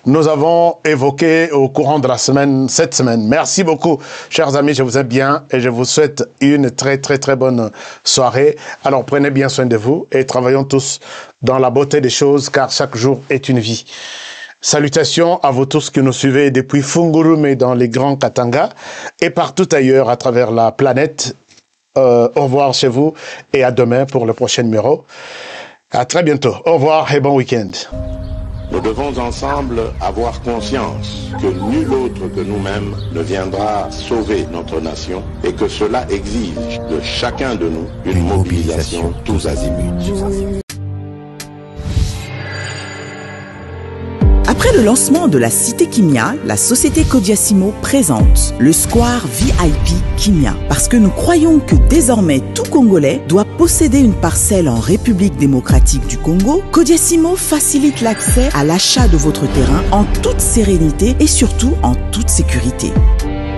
nous avons évoqué au courant de la semaine, cette semaine. Merci beaucoup, chers amis, je vous aime bien et je vous souhaite une très très très bonne soirée. Alors prenez bien soin de vous et travaillons tous dans la beauté des choses car chaque jour est une vie. Salutations à vous tous qui nous suivez depuis Fungurume dans les grands Katanga et partout ailleurs à travers la planète. Euh, au revoir chez vous et à demain pour le prochain numéro. À très bientôt. Au revoir et bon week-end. Nous devons ensemble avoir conscience que nul autre que nous-mêmes ne viendra sauver notre nation et que cela exige de chacun de nous une mobilisation tous azimuts. Après le lancement de la Cité Kimia, la société Codiasimo présente le Square VIP Kimia. Parce que nous croyons que désormais tout Congolais doit posséder une parcelle en République démocratique du Congo, Codiasimo facilite l'accès à l'achat de votre terrain en toute sérénité et surtout en toute sécurité.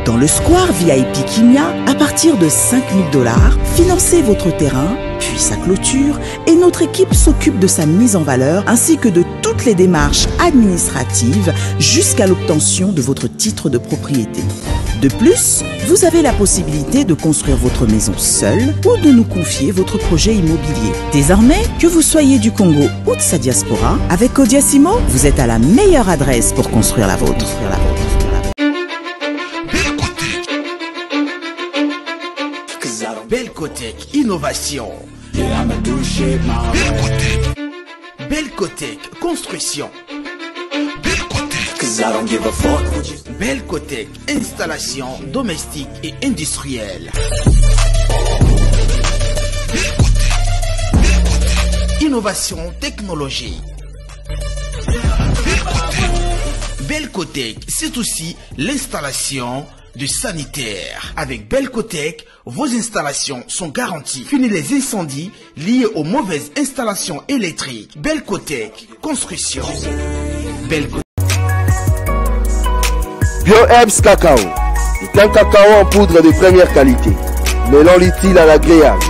Dans le Square VIP Kimia, à partir de 5000 dollars, financez votre terrain, puis sa clôture, et notre équipe s'occupe de sa mise en valeur ainsi que de toutes les démarches administratives jusqu'à l'obtention de votre titre de propriété. De plus, vous avez la possibilité de construire votre maison seule ou de nous confier votre projet immobilier. Désormais, que vous soyez du Congo ou de sa diaspora, avec Codiasimo, vous êtes à la meilleure adresse pour. Construire la vôtre. Innovation. Belcotech Construction. Belcotech Installation domestique et industrielle. Innovation technologique. Belcotech, c'est aussi l'installation de sanitaires. Avec Belcotech, vos installations sont garanties. Fini les incendies liés aux mauvaises installations électriques. Belcotech, construction. Belcotech. BioHerbs Cacao est un cacao en poudre de première qualité, mêlant l'utile à l'agréable,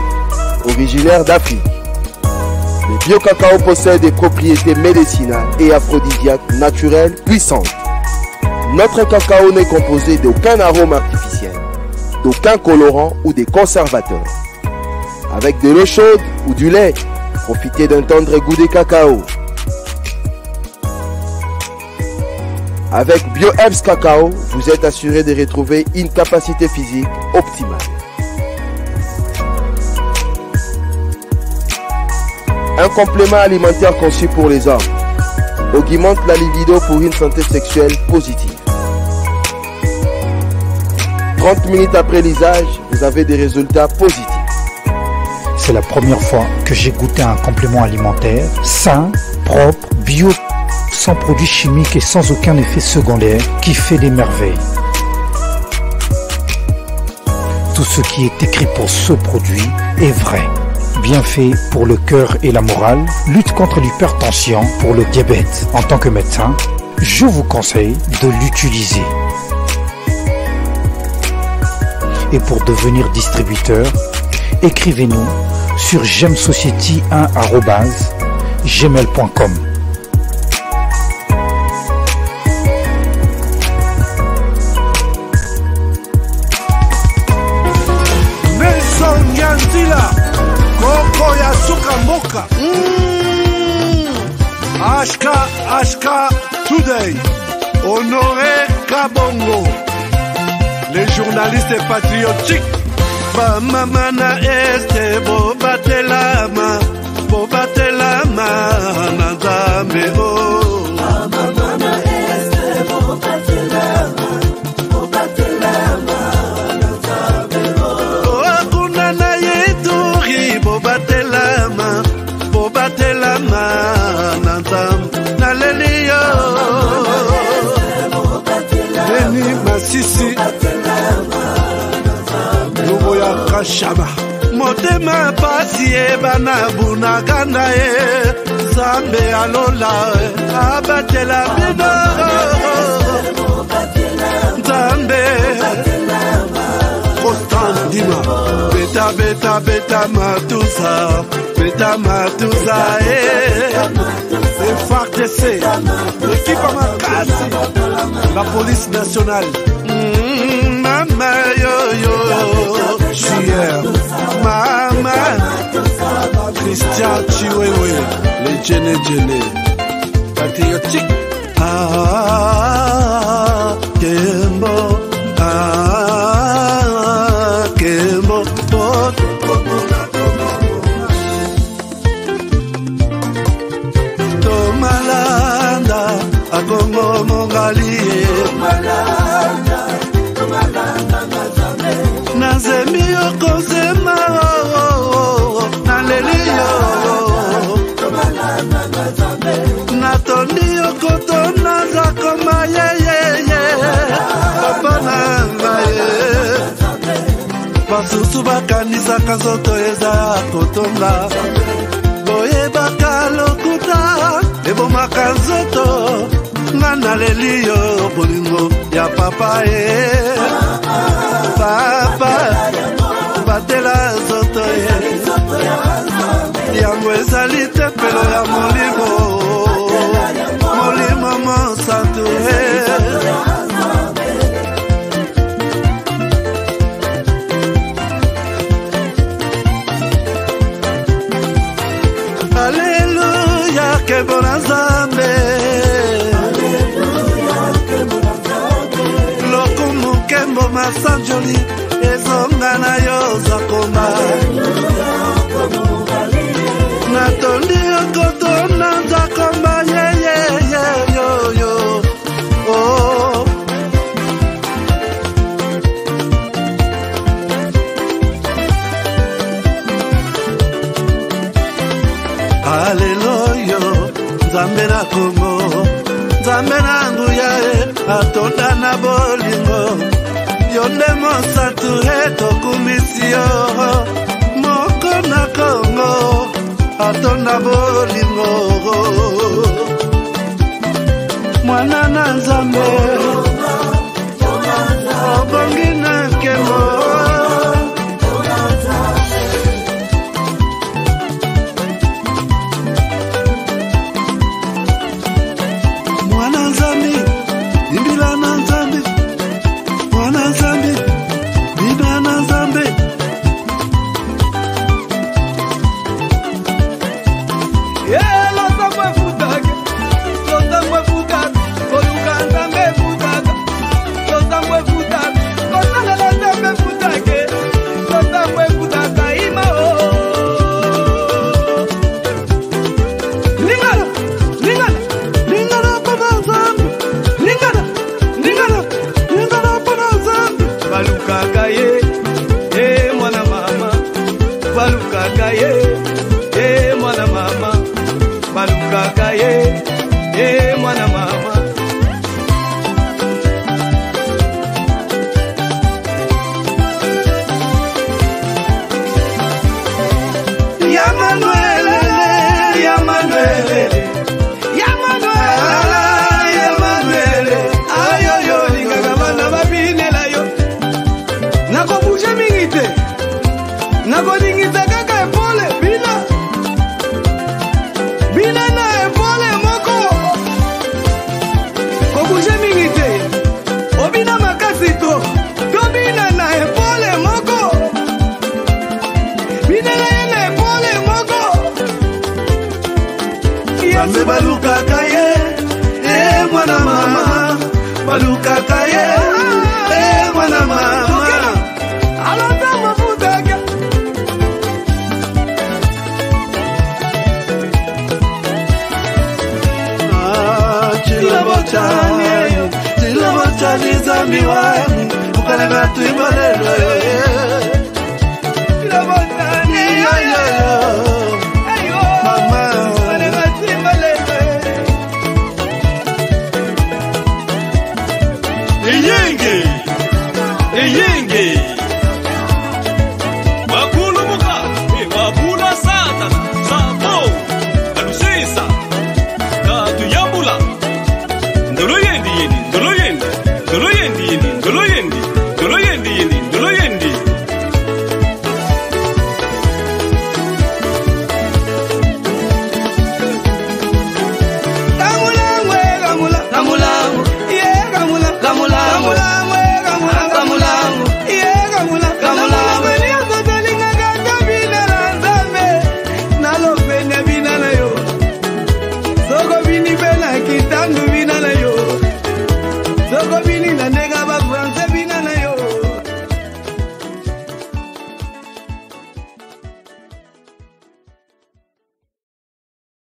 originaire d'Afrique. Le bio-cacao possède des propriétés médicinales et aphrodisiaques naturelles puissantes. Notre cacao n'est composé d'aucun arôme artificiel, d'aucun colorant ou des conservateurs. Avec de l'eau chaude ou du lait, profitez d'un tendre goût de cacao. Avec BioHerbs Cacao, vous êtes assuré de retrouver une capacité physique optimale. Un complément alimentaire conçu pour les hommes augmente la libido pour une santé sexuelle positive. 30 minutes après l'usage, vous avez des résultats positifs. C'est la première fois que j'ai goûté un complément alimentaire sain, propre, bio, sans produits chimiques et sans aucun effet secondaire qui fait des merveilles. Tout ce qui est écrit pour ce produit est vrai. Bienfait pour le cœur et la morale, lutte contre l'hypertension, pour le diabète. En tant que médecin, je vous conseille de l'utiliser. Et pour devenir distributeur, écrivez-nous sur gemsociety1@gmail.com. Nelson Nyanzila koko mboka. Ashka ashka today. Honoré kabongo les journalistes patriotiques bamama na este bobatelama bobatelama na nzambe o okuna na yeturi bobatelama bobatelama na nzambe naleli yo. Beni masisi kashaba motema pasi ebana bunakanda ye nzambe alola abatela bino. Nzambe constant dima beta beta beta matusa beta matusa eh FARDC l'équipe makasi. La police nationale. Mm, mama yo yo Sueur, maman Christian Chiwewe Les djene djene Patriotique Ah, Kembo Ah, Kembo Oh, akongo mongali nazemi basusu bakanisaka nzoto eza ya kotonga. Boyebaka lokuta ebomaka nzoto. Nga naleli yo bolingo ya papa ye. Papa batela nzoto ye. Yango ezali tempelo ya molimo molimo mosantu ye aleluya kembo na nzambe. Lokumu nkembo masanjoli ezonga na yo zakoma nzambe na nguya ye atonda na bolingo. Yo nde mosantu etokumisi yo. Moko na kongo atonda bolingo. Mwana na nzambe obongi